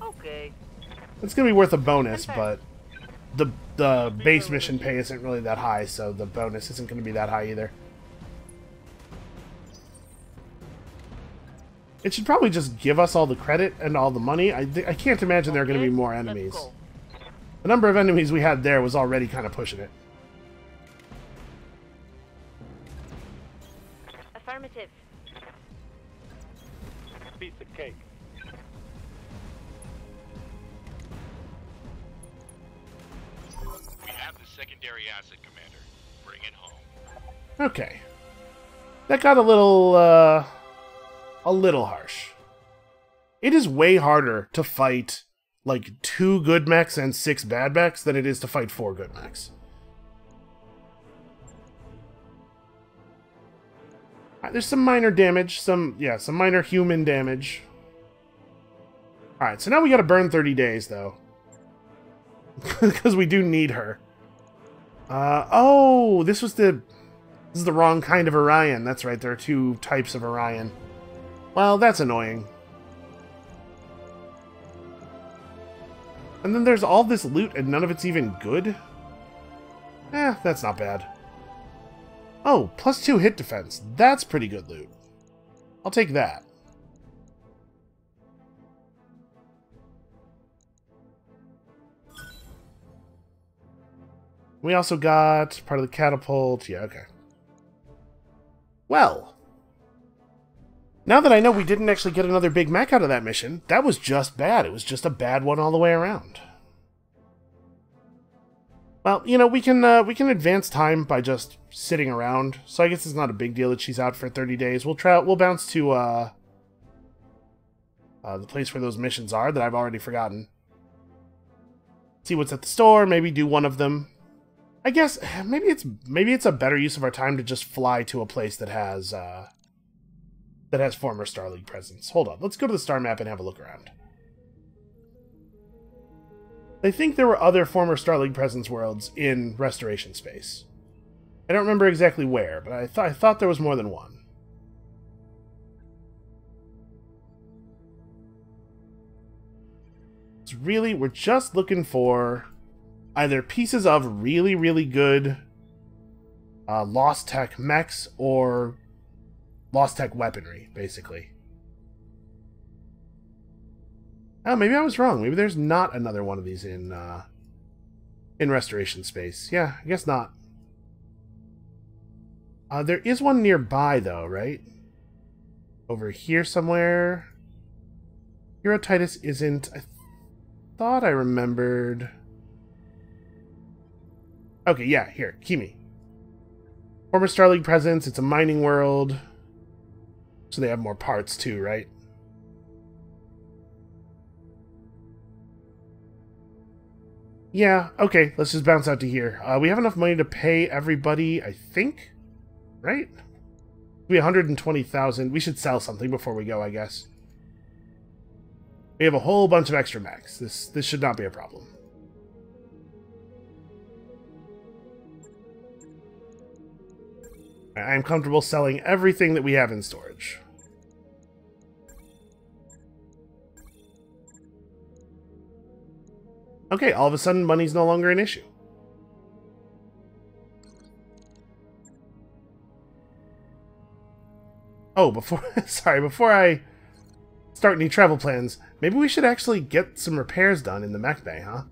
Okay. It's gonna be worth a bonus, but the the base mission pay isn't really that high, so the bonus isn't gonna be that high either. It should probably just give us all the credit and all the money. I, th- I can't imagine there are going to be more enemies. The number of enemies we had there was already kind of pushing it. Secondary asset, Commander. Bring it home. Okay. That got a little, uh, a little harsh. It is way harder to fight, like, two good mechs and six bad mechs than it is to fight four good mechs. There's some minor damage, some, yeah, some minor human damage. Alright, so now we gotta burn 30 days, though. Because we do need her. Uh, oh, this was the... This is the wrong kind of Orion. That's right, there are two types of Orion. Well, that's annoying. And then there's all this loot and none of it's even good? Eh, that's not bad. Oh, plus two hit defense. That's pretty good loot. I'll take that. We also got part of the catapult. Yeah, okay. Well, now that I know we didn't actually get another big mech out of that mission, that was just bad. It was just a bad one all the way around. Well, you know, we can uh, we can advance time by just sitting around. So I guess it's not a big deal that she's out for 30 days. We'll try we'll bounce to uh, uh the place where those missions are that I've already forgotten. See what's at the store, maybe do one of them. I guess maybe it's maybe it's a better use of our time to just fly to a place that has uh, that has former Star League presence. Hold on, let's go to the star map and have a look around. I think there were other former Star League presence worlds in Restoration Space. I don't remember exactly where, but I thought I thought there was more than one. It's really we're just looking for either pieces of really, really good uh, Lost Tech mechs or Lost Tech weaponry, basically. Oh, maybe I was wrong. Maybe there's not another one of these in uh, in Restoration Space. Yeah, I guess not. Uh, there is one nearby, though, right? Over here somewhere. Herotitus isn't. I thought I remembered. Okay, yeah, here, Kimi. Former Star League presence, it's a mining world. So they have more parts too, right? Yeah, okay, let's just bounce out to here. Uh, we have enough money to pay everybody, I think? Right? We 120,000. We should sell something before we go, I guess. We have a whole bunch of extra mechs. This this should not be a problem. I am comfortable selling everything that we have in storage. Okay, all of a sudden money's no longer an issue. Oh, before sorry, before I start any travel plans, maybe we should actually get some repairs done in the mech bay, huh?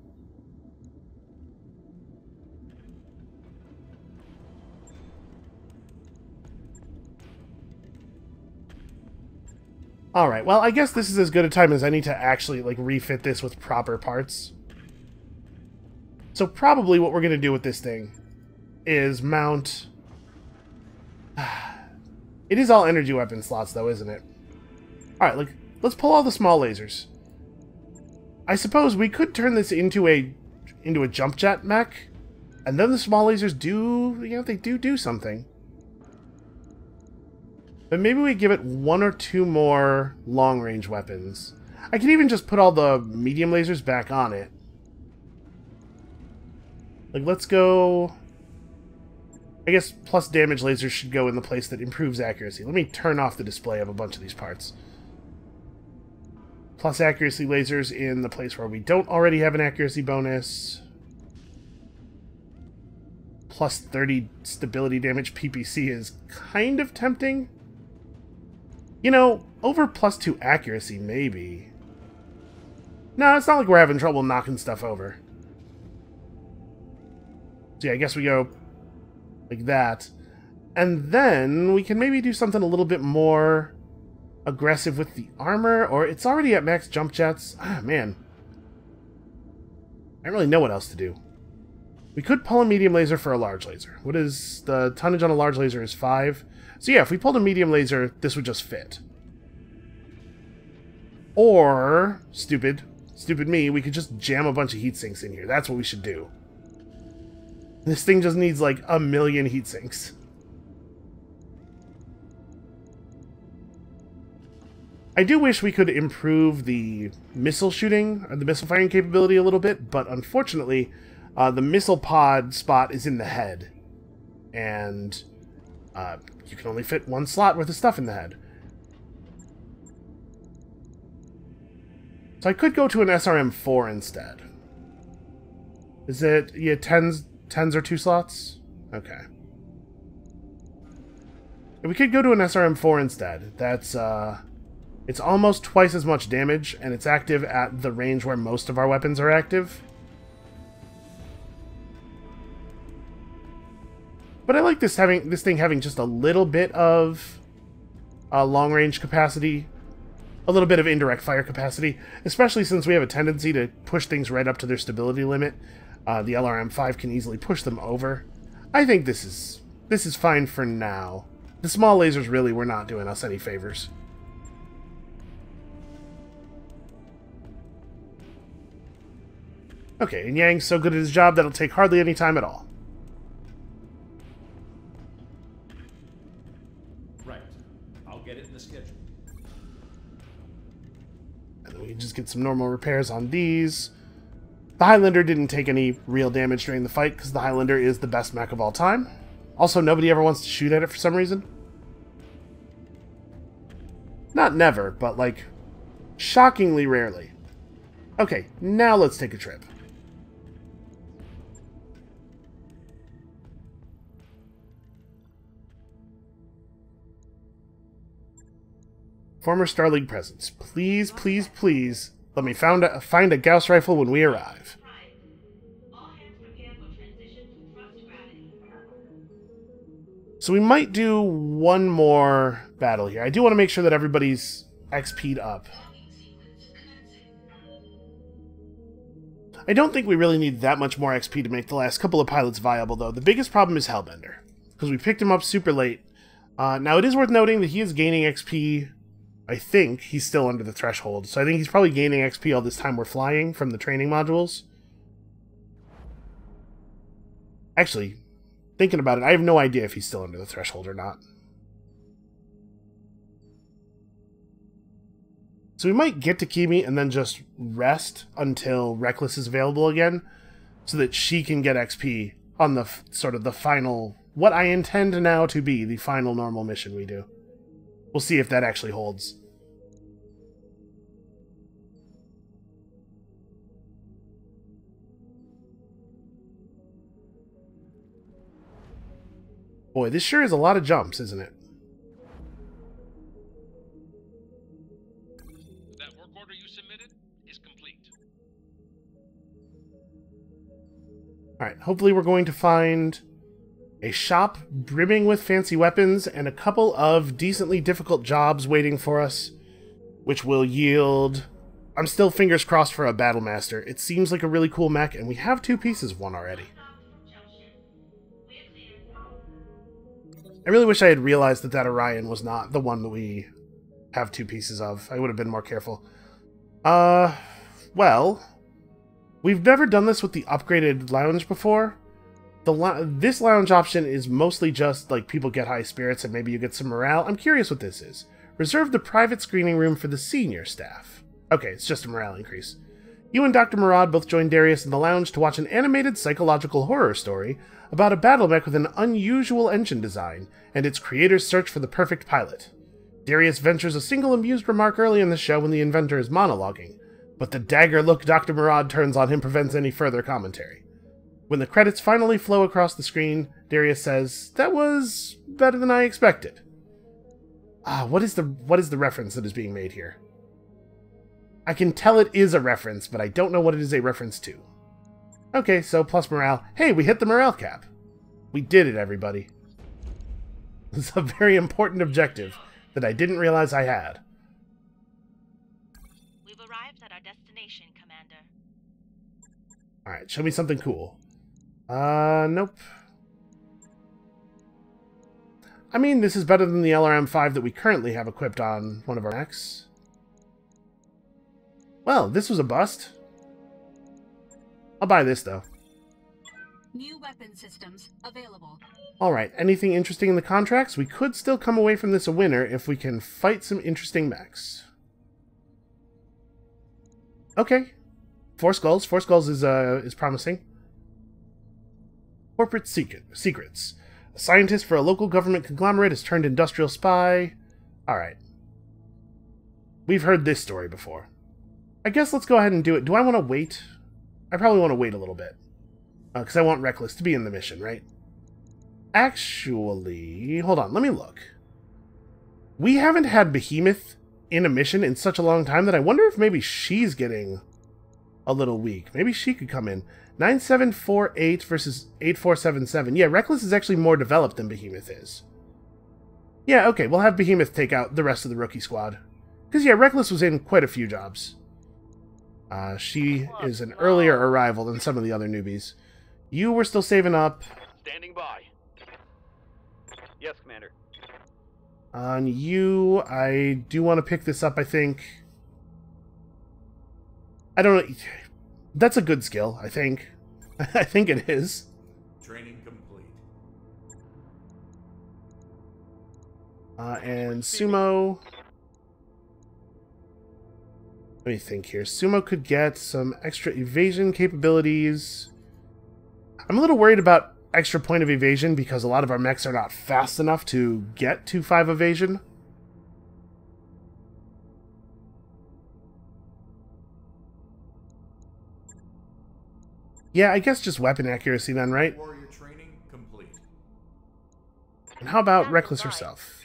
Alright, well, I guess this is as good a time as I need to actually, like, refit this with proper parts. So probably what we're going to do with this thing is mount... It is all energy weapon slots, though, isn't it? Alright, like, let's pull all the small lasers. I suppose we could turn this into a into a jump jet mech, and then the small lasers do, you know, they do do something. But maybe we give it one or two more long-range weapons. I could even just put all the medium lasers back on it. Like, let's go... I guess plus damage lasers should go in the place that improves accuracy. Let me turn off the display of a bunch of these parts. Plus accuracy lasers in the place where we don't already have an accuracy bonus. Plus 30 stability damage PPC is kind of tempting. You know, over plus 2 accuracy, maybe. No, it's not like we're having trouble knocking stuff over. So yeah, I guess we go like that. And then we can maybe do something a little bit more aggressive with the armor, or it's already at max jump jets. Ah, man. I don't really know what else to do. We could pull a medium laser for a large laser. What is the tonnage on a large laser is 5. So yeah, if we pulled a medium laser, this would just fit. Or, stupid, stupid me, we could just jam a bunch of heat sinks in here. That's what we should do. This thing just needs like a million heat sinks. I do wish we could improve the missile shooting, or the missile firing capability a little bit, but unfortunately, uh, the missile pod spot is in the head. And uh, you can only fit one slot worth of stuff in the head. So I could go to an SRM-4 instead. Is it, yeah, tens, tens or two slots? Okay. We could go to an SRM-4 instead. That's, uh... It's almost twice as much damage, and it's active at the range where most of our weapons are active. But I like this having this thing having just a little bit of uh, long range capacity, a little bit of indirect fire capacity, especially since we have a tendency to push things right up to their stability limit. Uh, the LRM5 can easily push them over. I think this is this is fine for now. The small lasers really were not doing us any favors. Okay, and Yang's so good at his job that it'll take hardly any time at all. Just get some normal repairs on these. The Highlander didn't take any real damage during the fight because the Highlander is the best mech of all time. Also, nobody ever wants to shoot at it for some reason. Not never, but like shockingly rarely. Okay, now let's take a trip. Former Star League presence. Please, please, please, let me found a, find a Gauss rifle when we arrive. So we might do one more battle here. I do want to make sure that everybody's XP'd up. I don't think we really need that much more XP to make the last couple of pilots viable, though. The biggest problem is Hellbender, because we picked him up super late. Uh, now, it is worth noting that he is gaining XP I think he's still under the threshold. So I think he's probably gaining XP all this time we're flying from the training modules. Actually, thinking about it, I have no idea if he's still under the threshold or not. So we might get to Kimi and then just rest until Reckless is available again, so that she can get XP on the sort of the final, what I intend now to be the final normal mission we do. We'll see if that actually holds. Boy, this sure is a lot of jumps, isn't it? That work order you submitted is complete. Alright, hopefully we're going to find a shop brimming with fancy weapons and a couple of decently difficult jobs waiting for us which will yield. I'm still fingers crossed for a Battle Master. It seems like a really cool mech, and we have two pieces of one already. I really wish I had realized that that Orion was not the one that we have two pieces of. I would have been more careful. Uh, well, we've never done this with the upgraded lounge before. The this lounge option is mostly just like people get high spirits and maybe you get some morale. I'm curious what this is. Reserve the private screening room for the senior staff. Okay, it's just a morale increase. You and Dr. Murad both join Darius in the lounge to watch an animated psychological horror story about a battle mech with an unusual engine design and its creator's search for the perfect pilot. Darius ventures a single amused remark early in the show when the inventor is monologuing, but the dagger look Dr. Murad turns on him prevents any further commentary. When the credits finally flow across the screen, Darius says, "That was better than I expected." Ah, what is the what is the reference that is being made here? I can tell it is a reference, but I don't know what it is a reference to. Okay, so plus morale. Hey, we hit the morale cap. We did it, everybody. It's a very important objective that I didn't realize I had. We've arrived at our destination, Commander. Alright, show me something cool. Uh, nope. I mean, this is better than the LRM-5 that we currently have equipped on one of our mechs. Well, this was a bust. I'll buy this, though. New weapon systems available. Alright, anything interesting in the contracts? We could still come away from this a winner if we can fight some interesting mechs. Okay. Four skulls. Four skulls is, uh, is promising. Corporate secret, secrets. A scientist for a local government conglomerate is turned industrial spy. Alright. We've heard this story before. I guess let's go ahead and do it. Do I want to wait? I probably want to wait a little bit. Uh, because I want Reckless to be in the mission, right? Actually, hold on, let me look. We haven't had Behemoth in a mission in such a long time that I wonder if maybe she's getting a little weak. Maybe she could come in. 9748 versus 8477. Yeah, Reckless is actually more developed than Behemoth is. Yeah, okay, we'll have Behemoth take out the rest of the rookie squad. Because, yeah, Reckless was in quite a few jobs. Uh, she is an earlier arrival than some of the other newbies. You were still saving up. Standing by. Yes, Commander. On you, I do want to pick this up, I think. I don't know. That's a good skill, I think. I think it is. Training complete. Uh, and Sumo. Let me think here. Sumo could get some extra evasion capabilities. I'm a little worried about extra point of evasion because a lot of our mechs are not fast enough to get to 5 evasion. Yeah, I guess just weapon accuracy then, right? Warrior training complete. And how about Reckless herself?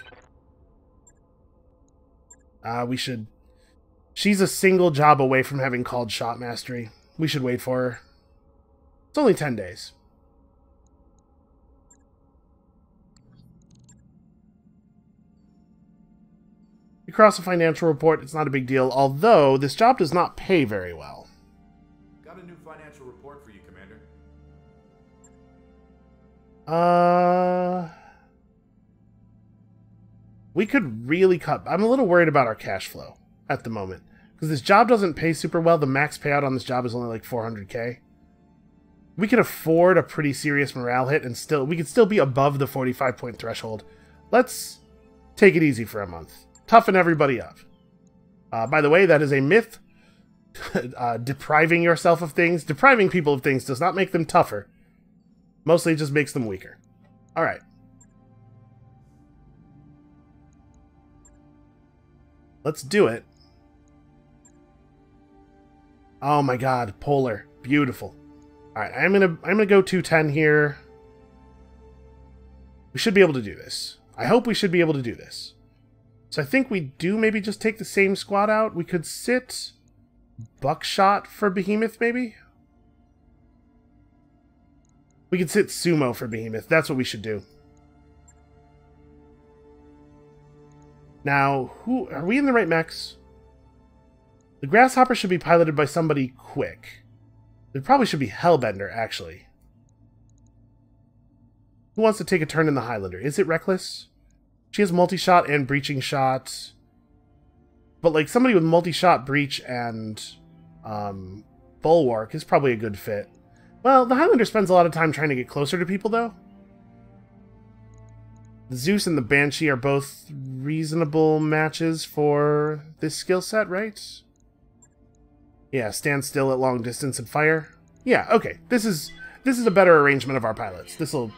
Uh, we should... She's a single job away from having called Shot Mastery. We should wait for her. It's only 10 days. You cross a financial report, it's not a big deal, although this job does not pay very well. Got a new financial report for you, Commander. Uh... We could really cut... I'm a little worried about our cash flow at the moment. Because this job doesn't pay super well. The max payout on this job is only like 400k. We could afford a pretty serious morale hit and still... We could still be above the 45 point threshold. Let's take it easy for a month. Toughen everybody up. Uh, by the way, that is a myth. uh, depriving yourself of things, depriving people of things does not make them tougher. Mostly just makes them weaker. Alright. Let's do it. Oh my god, polar. Beautiful. Alright, I'm gonna I'm gonna go 210 here. We should be able to do this. I hope we should be able to do this. So I think we do maybe just take the same squad out. We could sit Buckshot for Behemoth, maybe? We could sit Sumo for Behemoth. That's what we should do. Now, who are we in the right mechs? The Grasshopper should be piloted by somebody quick. It probably should be Hellbender, actually. Who wants to take a turn in the Highlander? Is it Reckless? She has multi-shot and breaching shot. But like somebody with multi-shot, breach, and um, bulwark is probably a good fit. Well, the Highlander spends a lot of time trying to get closer to people, though. Zeus and the Banshee are both reasonable matches for this skill set, right? Yeah, stand still at long distance and fire. Yeah, okay. This is this is a better arrangement of our pilots. This'll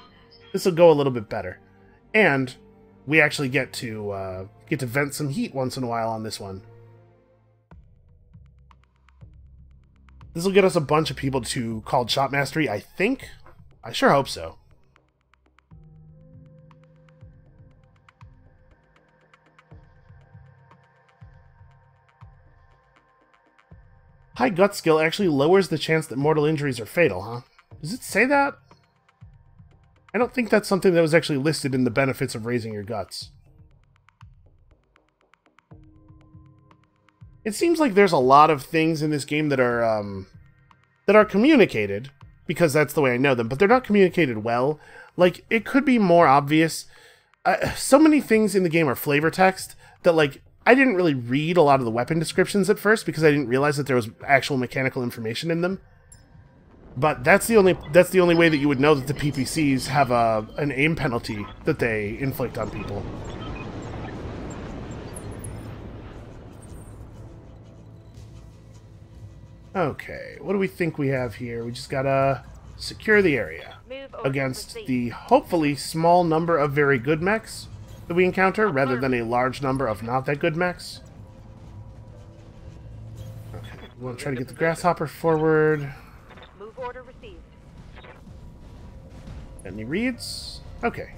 this'll go a little bit better. And we actually get to uh, get to vent some heat once in a while on this one. This will get us a bunch of people to called shot mastery, I think. I sure hope so. High gut skill actually lowers the chance that mortal injuries are fatal, huh? Does it say that? I don't think that's something that was actually listed in the benefits of raising your guts. It seems like there's a lot of things in this game that are um, that are communicated because that's the way I know them, but they're not communicated well. Like it could be more obvious. Uh, so many things in the game are flavor text that like I didn't really read a lot of the weapon descriptions at first because I didn't realize that there was actual mechanical information in them. But that's the only that's the only way that you would know that the PPCs have a an aim penalty that they inflict on people. Okay, what do we think we have here? We just gotta secure the area against the hopefully small number of very good mechs that we encounter rather than a large number of not that good mechs. Okay, we want to try to get the grasshopper forward. Move order received. Any reads? Okay.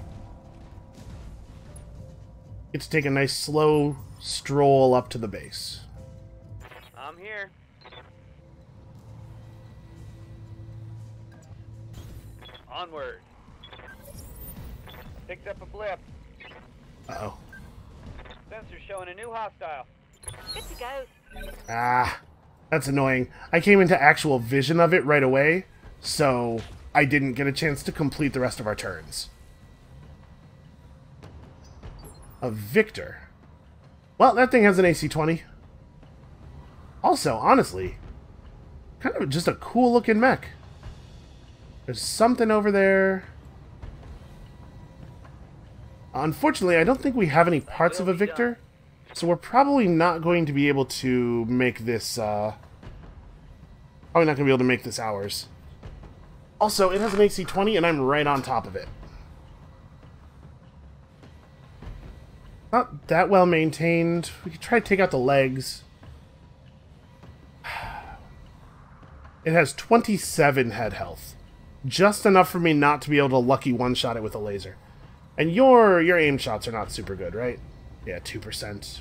Get to take a nice slow stroll up to the base. I'm here. Onward. Picked up a blip. Uh-oh. Sensor showing a new hostile. Good to go. Ah, that's annoying. I came into actual vision of it right away, so I didn't get a chance to complete the rest of our turns. A Victor. Well, that thing has an AC-20. Also, honestly, kind of just a cool looking mech. There's something over there. Unfortunately, I don't think we have any parts of a Victor, so we're probably not going to be able to make this, uh... Probably not going to be able to make this ours. Also, it has an AC-20, and I'm right on top of it. Not that well maintained. We could try to take out the legs. It has 27 head health. Just enough for me not to be able to lucky one-shot it with a laser. And your your aim shots are not super good, right? Yeah, 2%.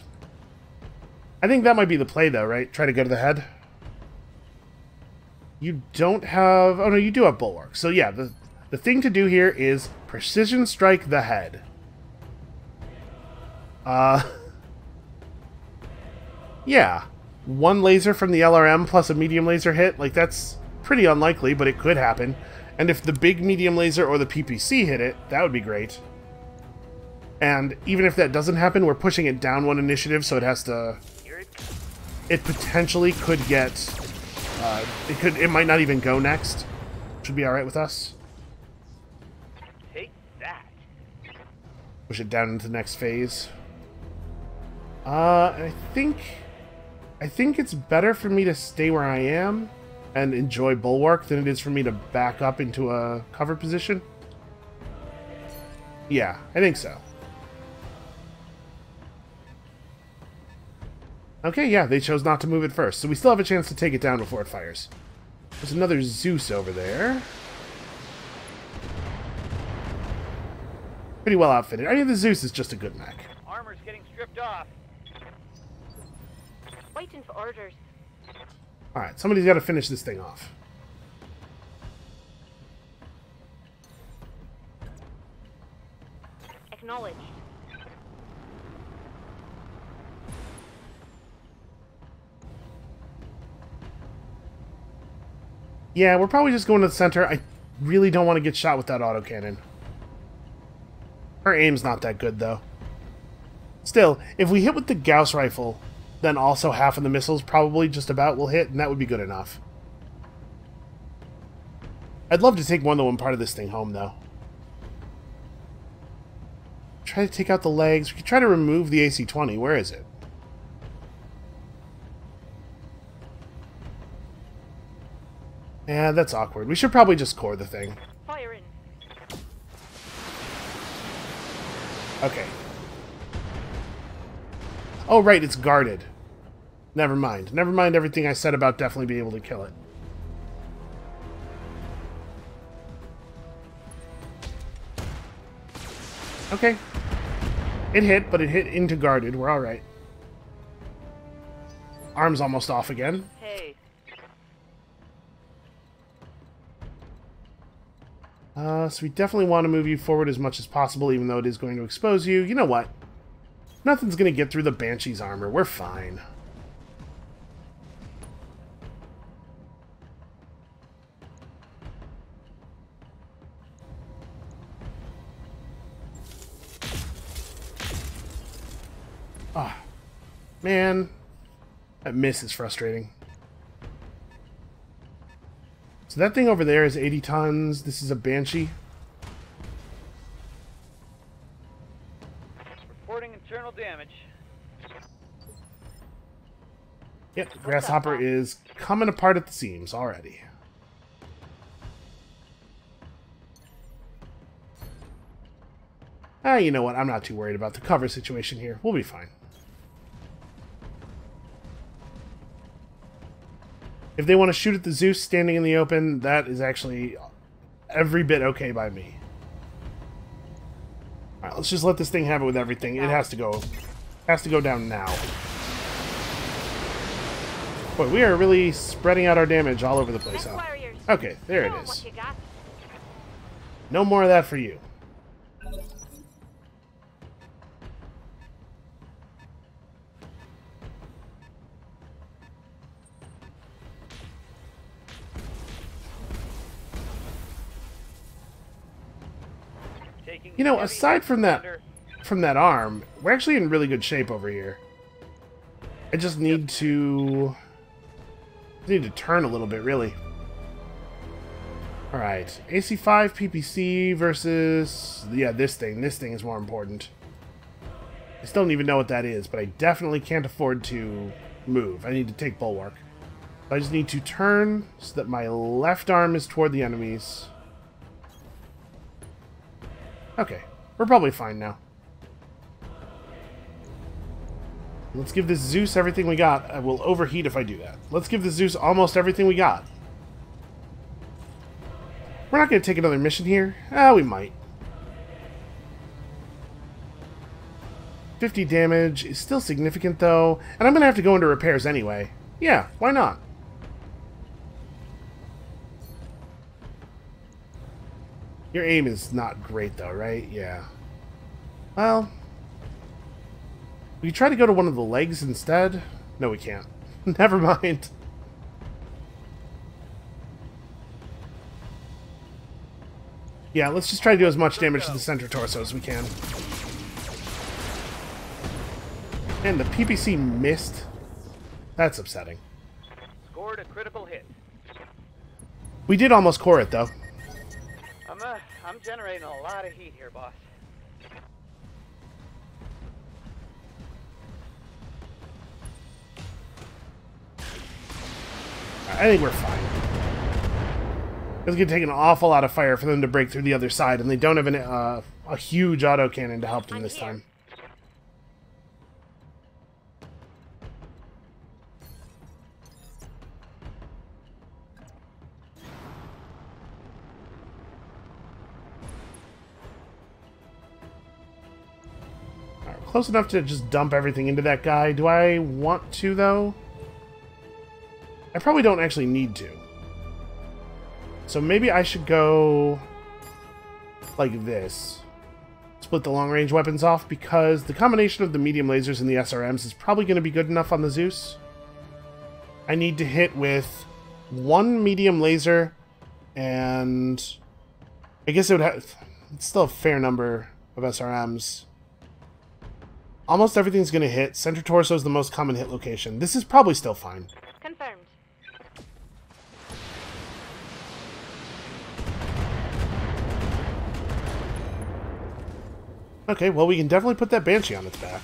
I think that might be the play, though, right? Try to go to the head. You don't have... Oh, no, you do have Bulwark. So, yeah, the, the thing to do here is precision strike the head. Uh... Yeah. One laser from the LRM plus a medium laser hit, like, that's pretty unlikely, but it could happen. And if the big medium laser or the PPC hit it, that would be great. And even if that doesn't happen, we're pushing it down one initiative, so it has to... It potentially could get... Uh, it could. It might not even go next. Should be alright with us. Take that. Push it down into the next phase. Uh, I think... I think it's better for me to stay where I am and enjoy Bulwark than it is for me to back up into a cover position. Yeah, I think so. Okay, yeah, they chose not to move it first, so we still have a chance to take it down before it fires. There's another Zeus over there. Pretty well outfitted. I mean, the Zeus is just a good mech. Armor's getting stripped off. Waiting for orders. Alright, somebody's got to finish this thing off. Acknowledged. Yeah, we're probably just going to the center. I really don't want to get shot with that autocannon. Her aim's not that good, though. Still, if we hit with the Gauss rifle, then also half of the missiles probably just about will hit, and that would be good enough. I'd love to take more than one part of this thing home, though. Try to take out the legs. We could try to remove the AC-20. Where is it? Yeah, that's awkward. We should probably just core the thing. Fire in. Okay. Oh, right, it's guarded. Never mind. Never mind everything I said about definitely being able to kill it. Okay. It hit, but it hit into guarded. We're alright. Arm's almost off again. Uh, so we definitely want to move you forward as much as possible, even though it is going to expose you. You know what? Nothing's going to get through the Banshee's armor. We're fine. Ah, man. That miss is frustrating. So that thing over there is 80 tons. This is a Banshee. Reporting internal damage. Yep, the Grasshopper is coming apart at the seams already. Ah, you know what? I'm not too worried about the cover situation here. We'll be fine. If they want to shoot at the Zeus standing in the open, that is actually every bit okay by me. Alright, let's just let this thing have it with everything. It has to go has to go down now. Boy, we are really spreading out our damage all over the place, huh? Okay, there it is. What you got. No more of that for you. You know, aside from that from that arm, we're actually in really good shape over here. I just need to need to turn a little bit, really. All right, AC5 PPC versus yeah, this thing. This thing is more important. I still don't even know what that is, but I definitely can't afford to move. I need to take bulwark. I just need to turn so that my left arm is toward the enemies. Okay, we're probably fine now. Let's give this Zeus everything we got. I will overheat if I do that. Let's give the Zeus almost everything we got. We're not going to take another mission here. Ah, we might. 50 damage is still significant, though. And I'm going to have to go into repairs anyway. Yeah, why not? Your aim is not great, though, right? Yeah. Well, we try to go to one of the legs instead. No, we can't. Never mind. Yeah, let's just try to do as much damage to the center torso as we can. And the PPC missed. That's upsetting. Scored a critical hit. We did almost core it, though. I'm generating a lot of heat here, boss. I think we're fine. It's going to take an awful lot of fire for them to break through the other side, and they don't have an, uh, a huge autocannon to help them I'm this here. time. Close enough to just dump everything into that guy. Do I want to, though? I probably don't actually need to. So maybe I should go like this. Split the long range weapons off because the combination of the medium lasers and the SRMs is probably going to be good enough on the Zeus. I need to hit with one medium laser, and I guess it would have it's still a fair number of SRMs. Almost everything's going to hit. Center torso is the most common hit location. This is probably still fine. Confirmed. Okay, well, we can definitely put that Banshee on its back.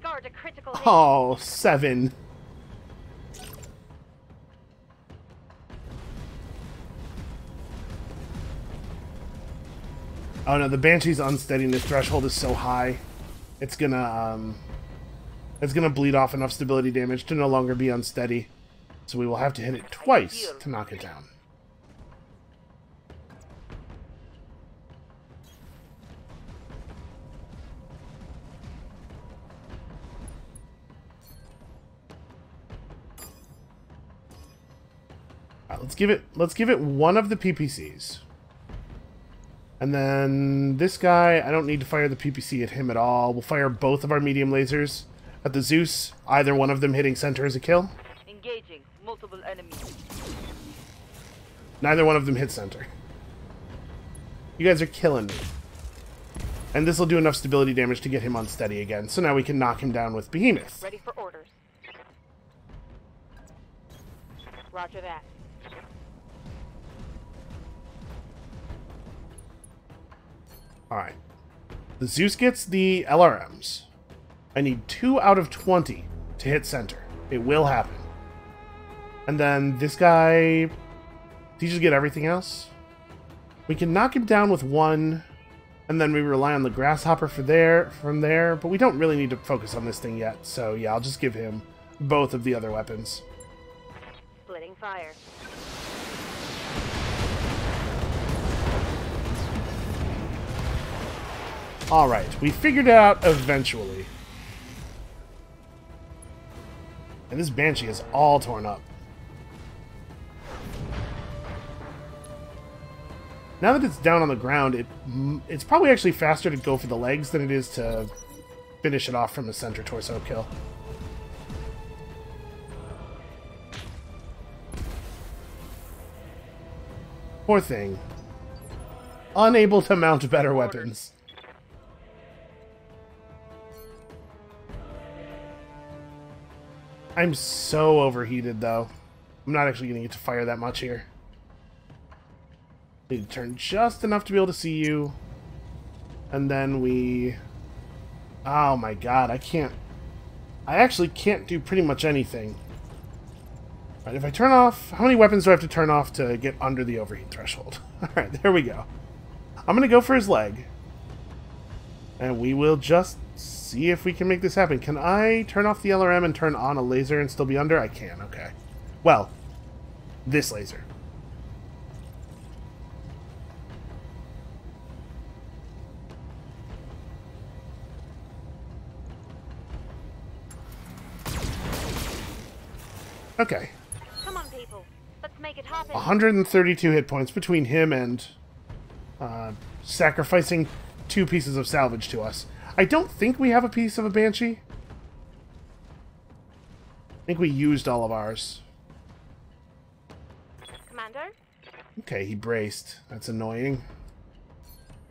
Scored a critical hit. Oh, seven. Oh no, the Banshee's unsteadiness threshold is so high. It's gonna, um... It's gonna bleed off enough stability damage to no longer be unsteady. So we will have to hit it twice to knock it down. Let's give it let's give it one of the PPCs. And then this guy, I don't need to fire the PPC at him at all. We'll fire both of our medium lasers at the Zeus. Either one of them hitting center is a kill. Engaging multiple enemies. Neither one of them hit center. You guys are killing me. And this will do enough stability damage to get him unsteady again. So now we can knock him down with Behemoth. Ready for orders. Roger that. Alright. The Zeus gets the LRMs. I need 2 out of 20 to hit center. It will happen. And then this guy... Did he just get everything else? We can knock him down with one, and then we rely on the Grasshopper for there, from there, but we don't really need to focus on this thing yet, so yeah, I'll just give him both of the other weapons. Splitting fire. Alright, we figured it out eventually. And this Banshee is all torn up. Now that it's down on the ground, it it's probably actually faster to go for the legs than it is to finish it off from a center torso kill. Poor thing. Unable to mount better weapons. I'm so overheated, though. I'm not actually going to get to fire that much here. Need to turn just enough to be able to see you. And then we... Oh my god, I can't... I actually can't do pretty much anything. Alright, if I turn off... How many weapons do I have to turn off to get under the overheat threshold? Alright, there we go. I'm going to go for his leg. And we will just see if we can make this happen. Can I turn off the LRM and turn on a laser and still be under? I can, okay. Well, this laser. Okay. Come on, people. Let's make it happen. 132 hit points between him and uh, sacrificing two pieces of salvage to us. I don't think we have a piece of a Banshee. I think we used all of ours. Commander? Okay, he braced. That's annoying.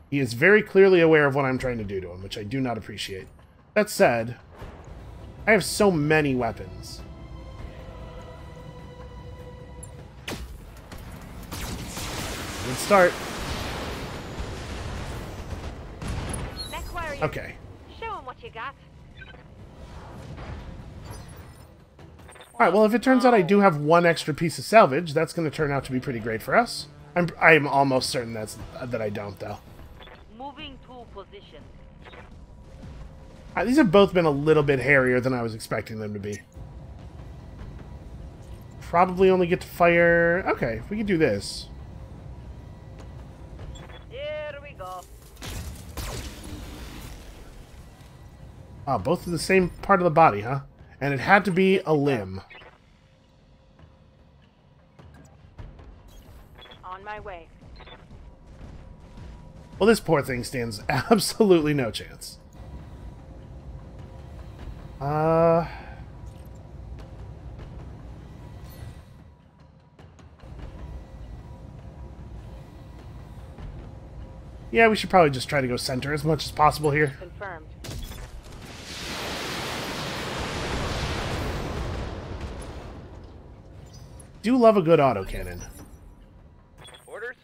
He is very clearly aware of what I'm trying to do to him, which I do not appreciate. That said, I have so many weapons. Let's start. Okay. Show 'em what you got. Alright, well, if it turns out I do have one extra piece of salvage, that's going to turn out to be pretty great for us. I'm, I'm almost certain that's that I don't, though. Moving to position. Uh, these have both been a little bit hairier than I was expecting them to be. Probably only get to fire... Okay, we can do this. Here we go. Oh, both of the same part of the body, huh? And it had to be a limb. On my way. Well, this poor thing stands absolutely no chance. Uh. Yeah, we should probably just try to go center as much as possible here. Confirmed. Do love a good autocannon. Orders?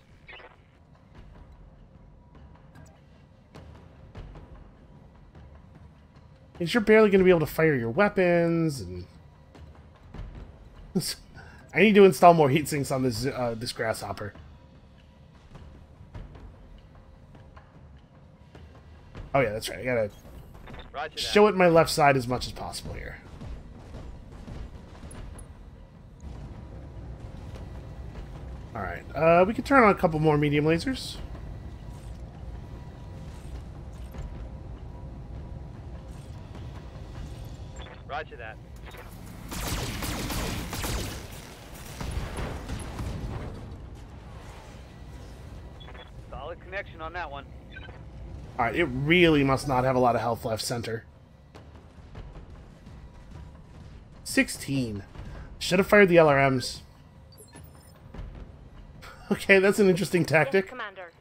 Because you're barely going to be able to fire your weapons, and... I need to install more heat sinks on this, uh, this grasshopper. Oh yeah, that's right. I gotta show it my left side as much as possible here. Alright, uh, we can turn on a couple more medium lasers. Roger that. Solid connection on that one. Alright, it really must not have a lot of health left center. 16. Should have fired the LRMs. Okay, that's an interesting Yes, tactic. Commander.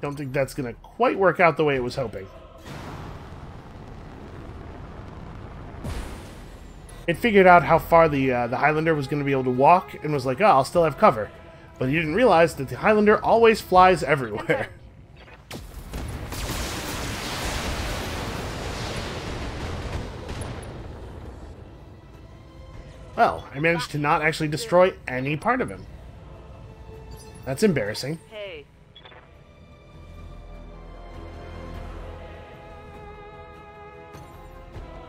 Don't think that's going to quite work out the way it was hoping. It figured out how far the uh, the Highlander was going to be able to walk and was like, oh, I'll still have cover. But he didn't realize that the Highlander always flies everywhere. Well, I managed to not actually destroy any part of him. That's embarrassing. Hey.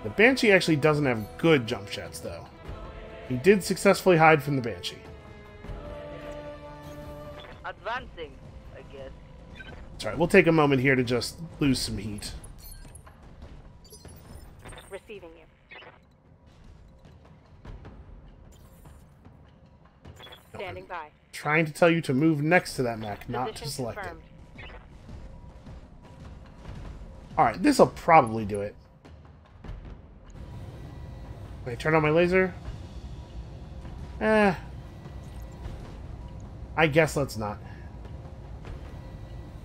The Banshee actually doesn't have good jump shots, though. He did successfully hide from the Banshee. Advancing, I guess. That's right, we'll take a moment here to just lose some heat. Standing by. Trying to tell you to move next to that mech, not to select confirmed. it. Alright, this'll probably do it. Can I turn on my laser? Eh. I guess let's not.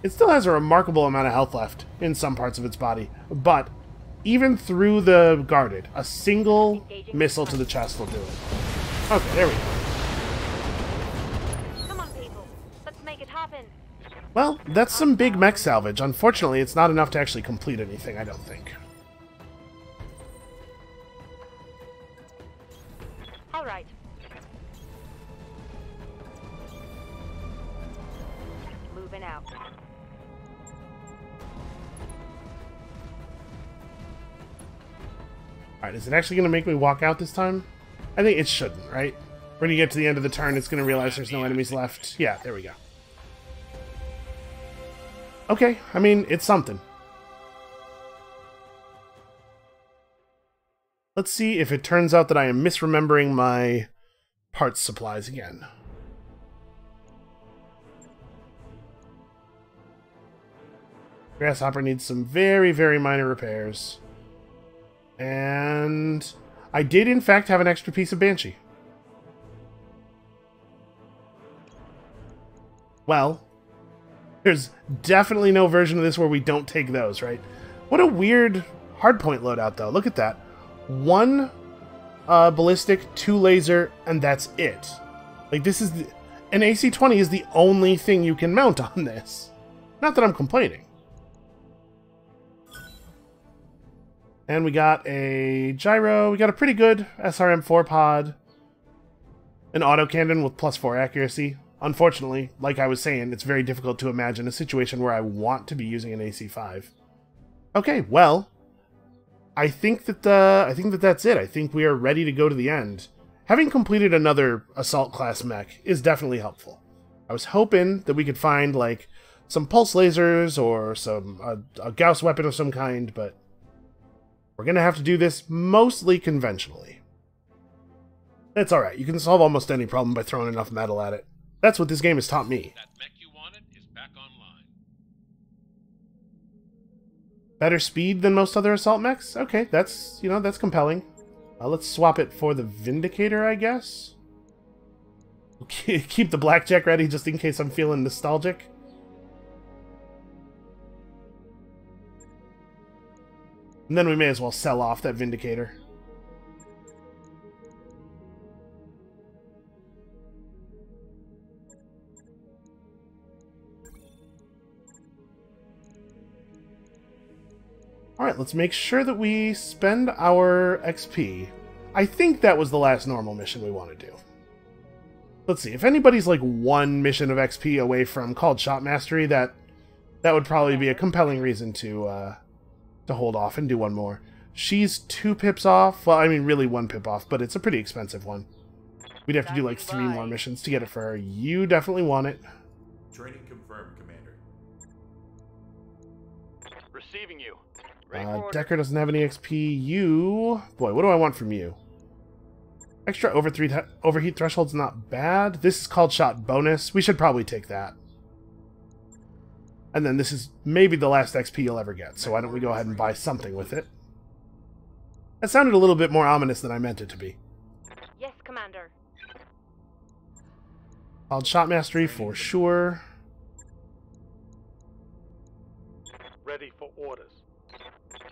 It still has a remarkable amount of health left in some parts of its body, but even through the guarded, a single missile to the chest will do it. Okay, there we go. Well, that's some big mech salvage. Unfortunately, it's not enough to actually complete anything, I don't think. All right. Moving out. Alright, is it actually going to make me walk out this time? I think it shouldn't, right? When you get to the end of the turn, it's going to realize there's no enemies left. Yeah, there we go. Okay, I mean, it's something. Let's see if it turns out that I am misremembering my parts supplies again. Grasshopper needs some very, very minor repairs. And I did, in fact, have an extra piece of Banshee. Well, there's definitely no version of this where we don't take those, right? What a weird hardpoint loadout, though. Look at that. One uh, ballistic, two laser, and that's it. Like, this is... The, an AC-20 is the only thing you can mount on this. Not that I'm complaining. And we got a gyro. We got a pretty good SRM4 pod. An autocannon with plus 4 accuracy. Unfortunately, like I was saying, it's very difficult to imagine a situation where I want to be using an AC5. Okay, well, I think that uh, I think that that's it. I think we are ready to go to the end. Having completed another assault class mech is definitely helpful. I was hoping that we could find like some pulse lasers or some a, a Gauss weapon of some kind, but we're gonna have to do this mostly conventionally. It's alright, you can solve almost any problem by throwing enough metal at it. That's what this game has taught me. That mech you wanted is back online. Better speed than most other assault mechs? Okay, that's, you know, that's compelling. Uh, let's swap it for the Vindicator, I guess. Keep the Blackjack ready just in case I'm feeling nostalgic. And then we may as well sell off that Vindicator. Alright, let's make sure that we spend our XP. I think that was the last normal mission we want to do. Let's see, if anybody's like one mission of XP away from called Shot Mastery, that that would probably be a compelling reason to uh, to hold off and do one more. She's two pips off. Well, I mean, really one pip off, but it's a pretty expensive one. We'd have to do like three more missions to get it for her. You definitely want it. Training Receiving you. Uh. Decker doesn't have any XP. You, boy, what do I want from you? Extra over three overheat threshold's not bad. This is called shot bonus. We should probably take that. And then this is maybe the last XP you'll ever get. So why don't we go ahead and buy something with it? That sounded a little bit more ominous than I meant it to be. Yes, Commander. Called shot mastery for sure. Ready for orders.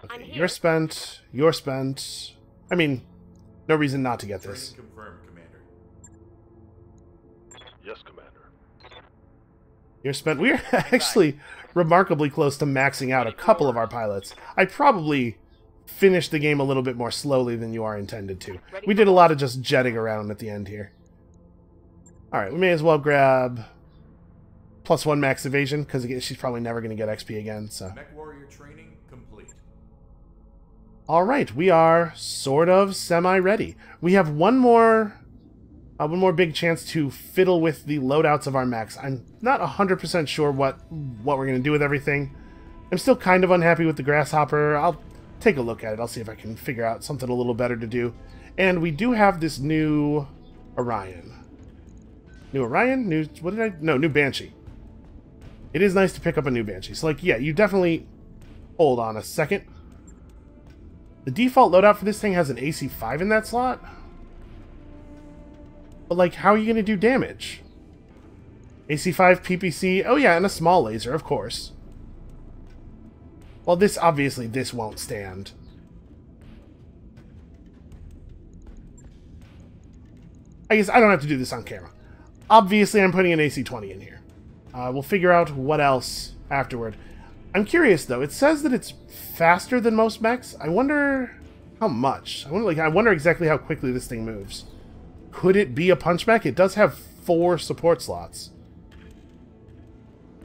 Okay, you're spent. You're spent. I mean, no reason not to get this. Confirmed, Commander. Yes, Commander. You're spent. We're actually remarkably close to maxing out a couple of our pilots. I probably finished the game a little bit more slowly than you are intended to. We did a lot of just jetting around at the end here. Alright, we may as well grab plus one max evasion, because she's probably never going to get XP again, so... Mech Warrior training complete. Alright, we are sort of semi-ready. We have one more... Uh, one more big chance to fiddle with the loadouts of our mechs. I'm not 100% sure what, what we're going to do with everything. I'm still kind of unhappy with the Grasshopper. I'll take a look at it. I'll see if I can figure out something a little better to do. And we do have this new Orion. New Orion? New... What did I... No, new Banshee. It is nice to pick up a new Banshee. So, like, yeah, you definitely... Hold on a second. The default loadout for this thing has an AC5 in that slot? But, like, how are you going to do damage? AC5, PPC, oh yeah, and a small laser, of course. Well, this, obviously, this won't stand. I guess I don't have to do this on camera. Obviously, I'm putting an AC20 in here. Uh, we'll figure out what else afterward. I'm curious, though. It says that it's faster than most mechs. I wonder how much. I wonder, like, I wonder exactly how quickly this thing moves. Could it be a punch mech? It does have four support slots.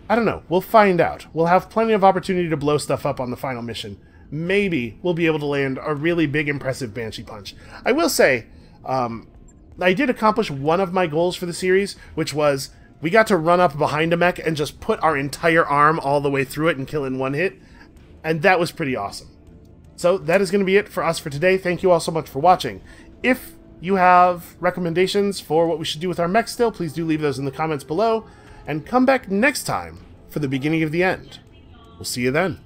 I don't know. We'll find out. We'll have plenty of opportunity to blow stuff up on the final mission. Maybe we'll be able to land a really big, impressive Banshee punch. I will say, um, I did accomplish one of my goals for the series, which was we got to run up behind a mech and just put our entire arm all the way through it and kill in one hit. And that was pretty awesome. So that is going to be it for us for today. Thank you all so much for watching. If you have recommendations for what we should do with our mech still, please do leave those in the comments below. And come back next time for the beginning of the end. We'll see you then.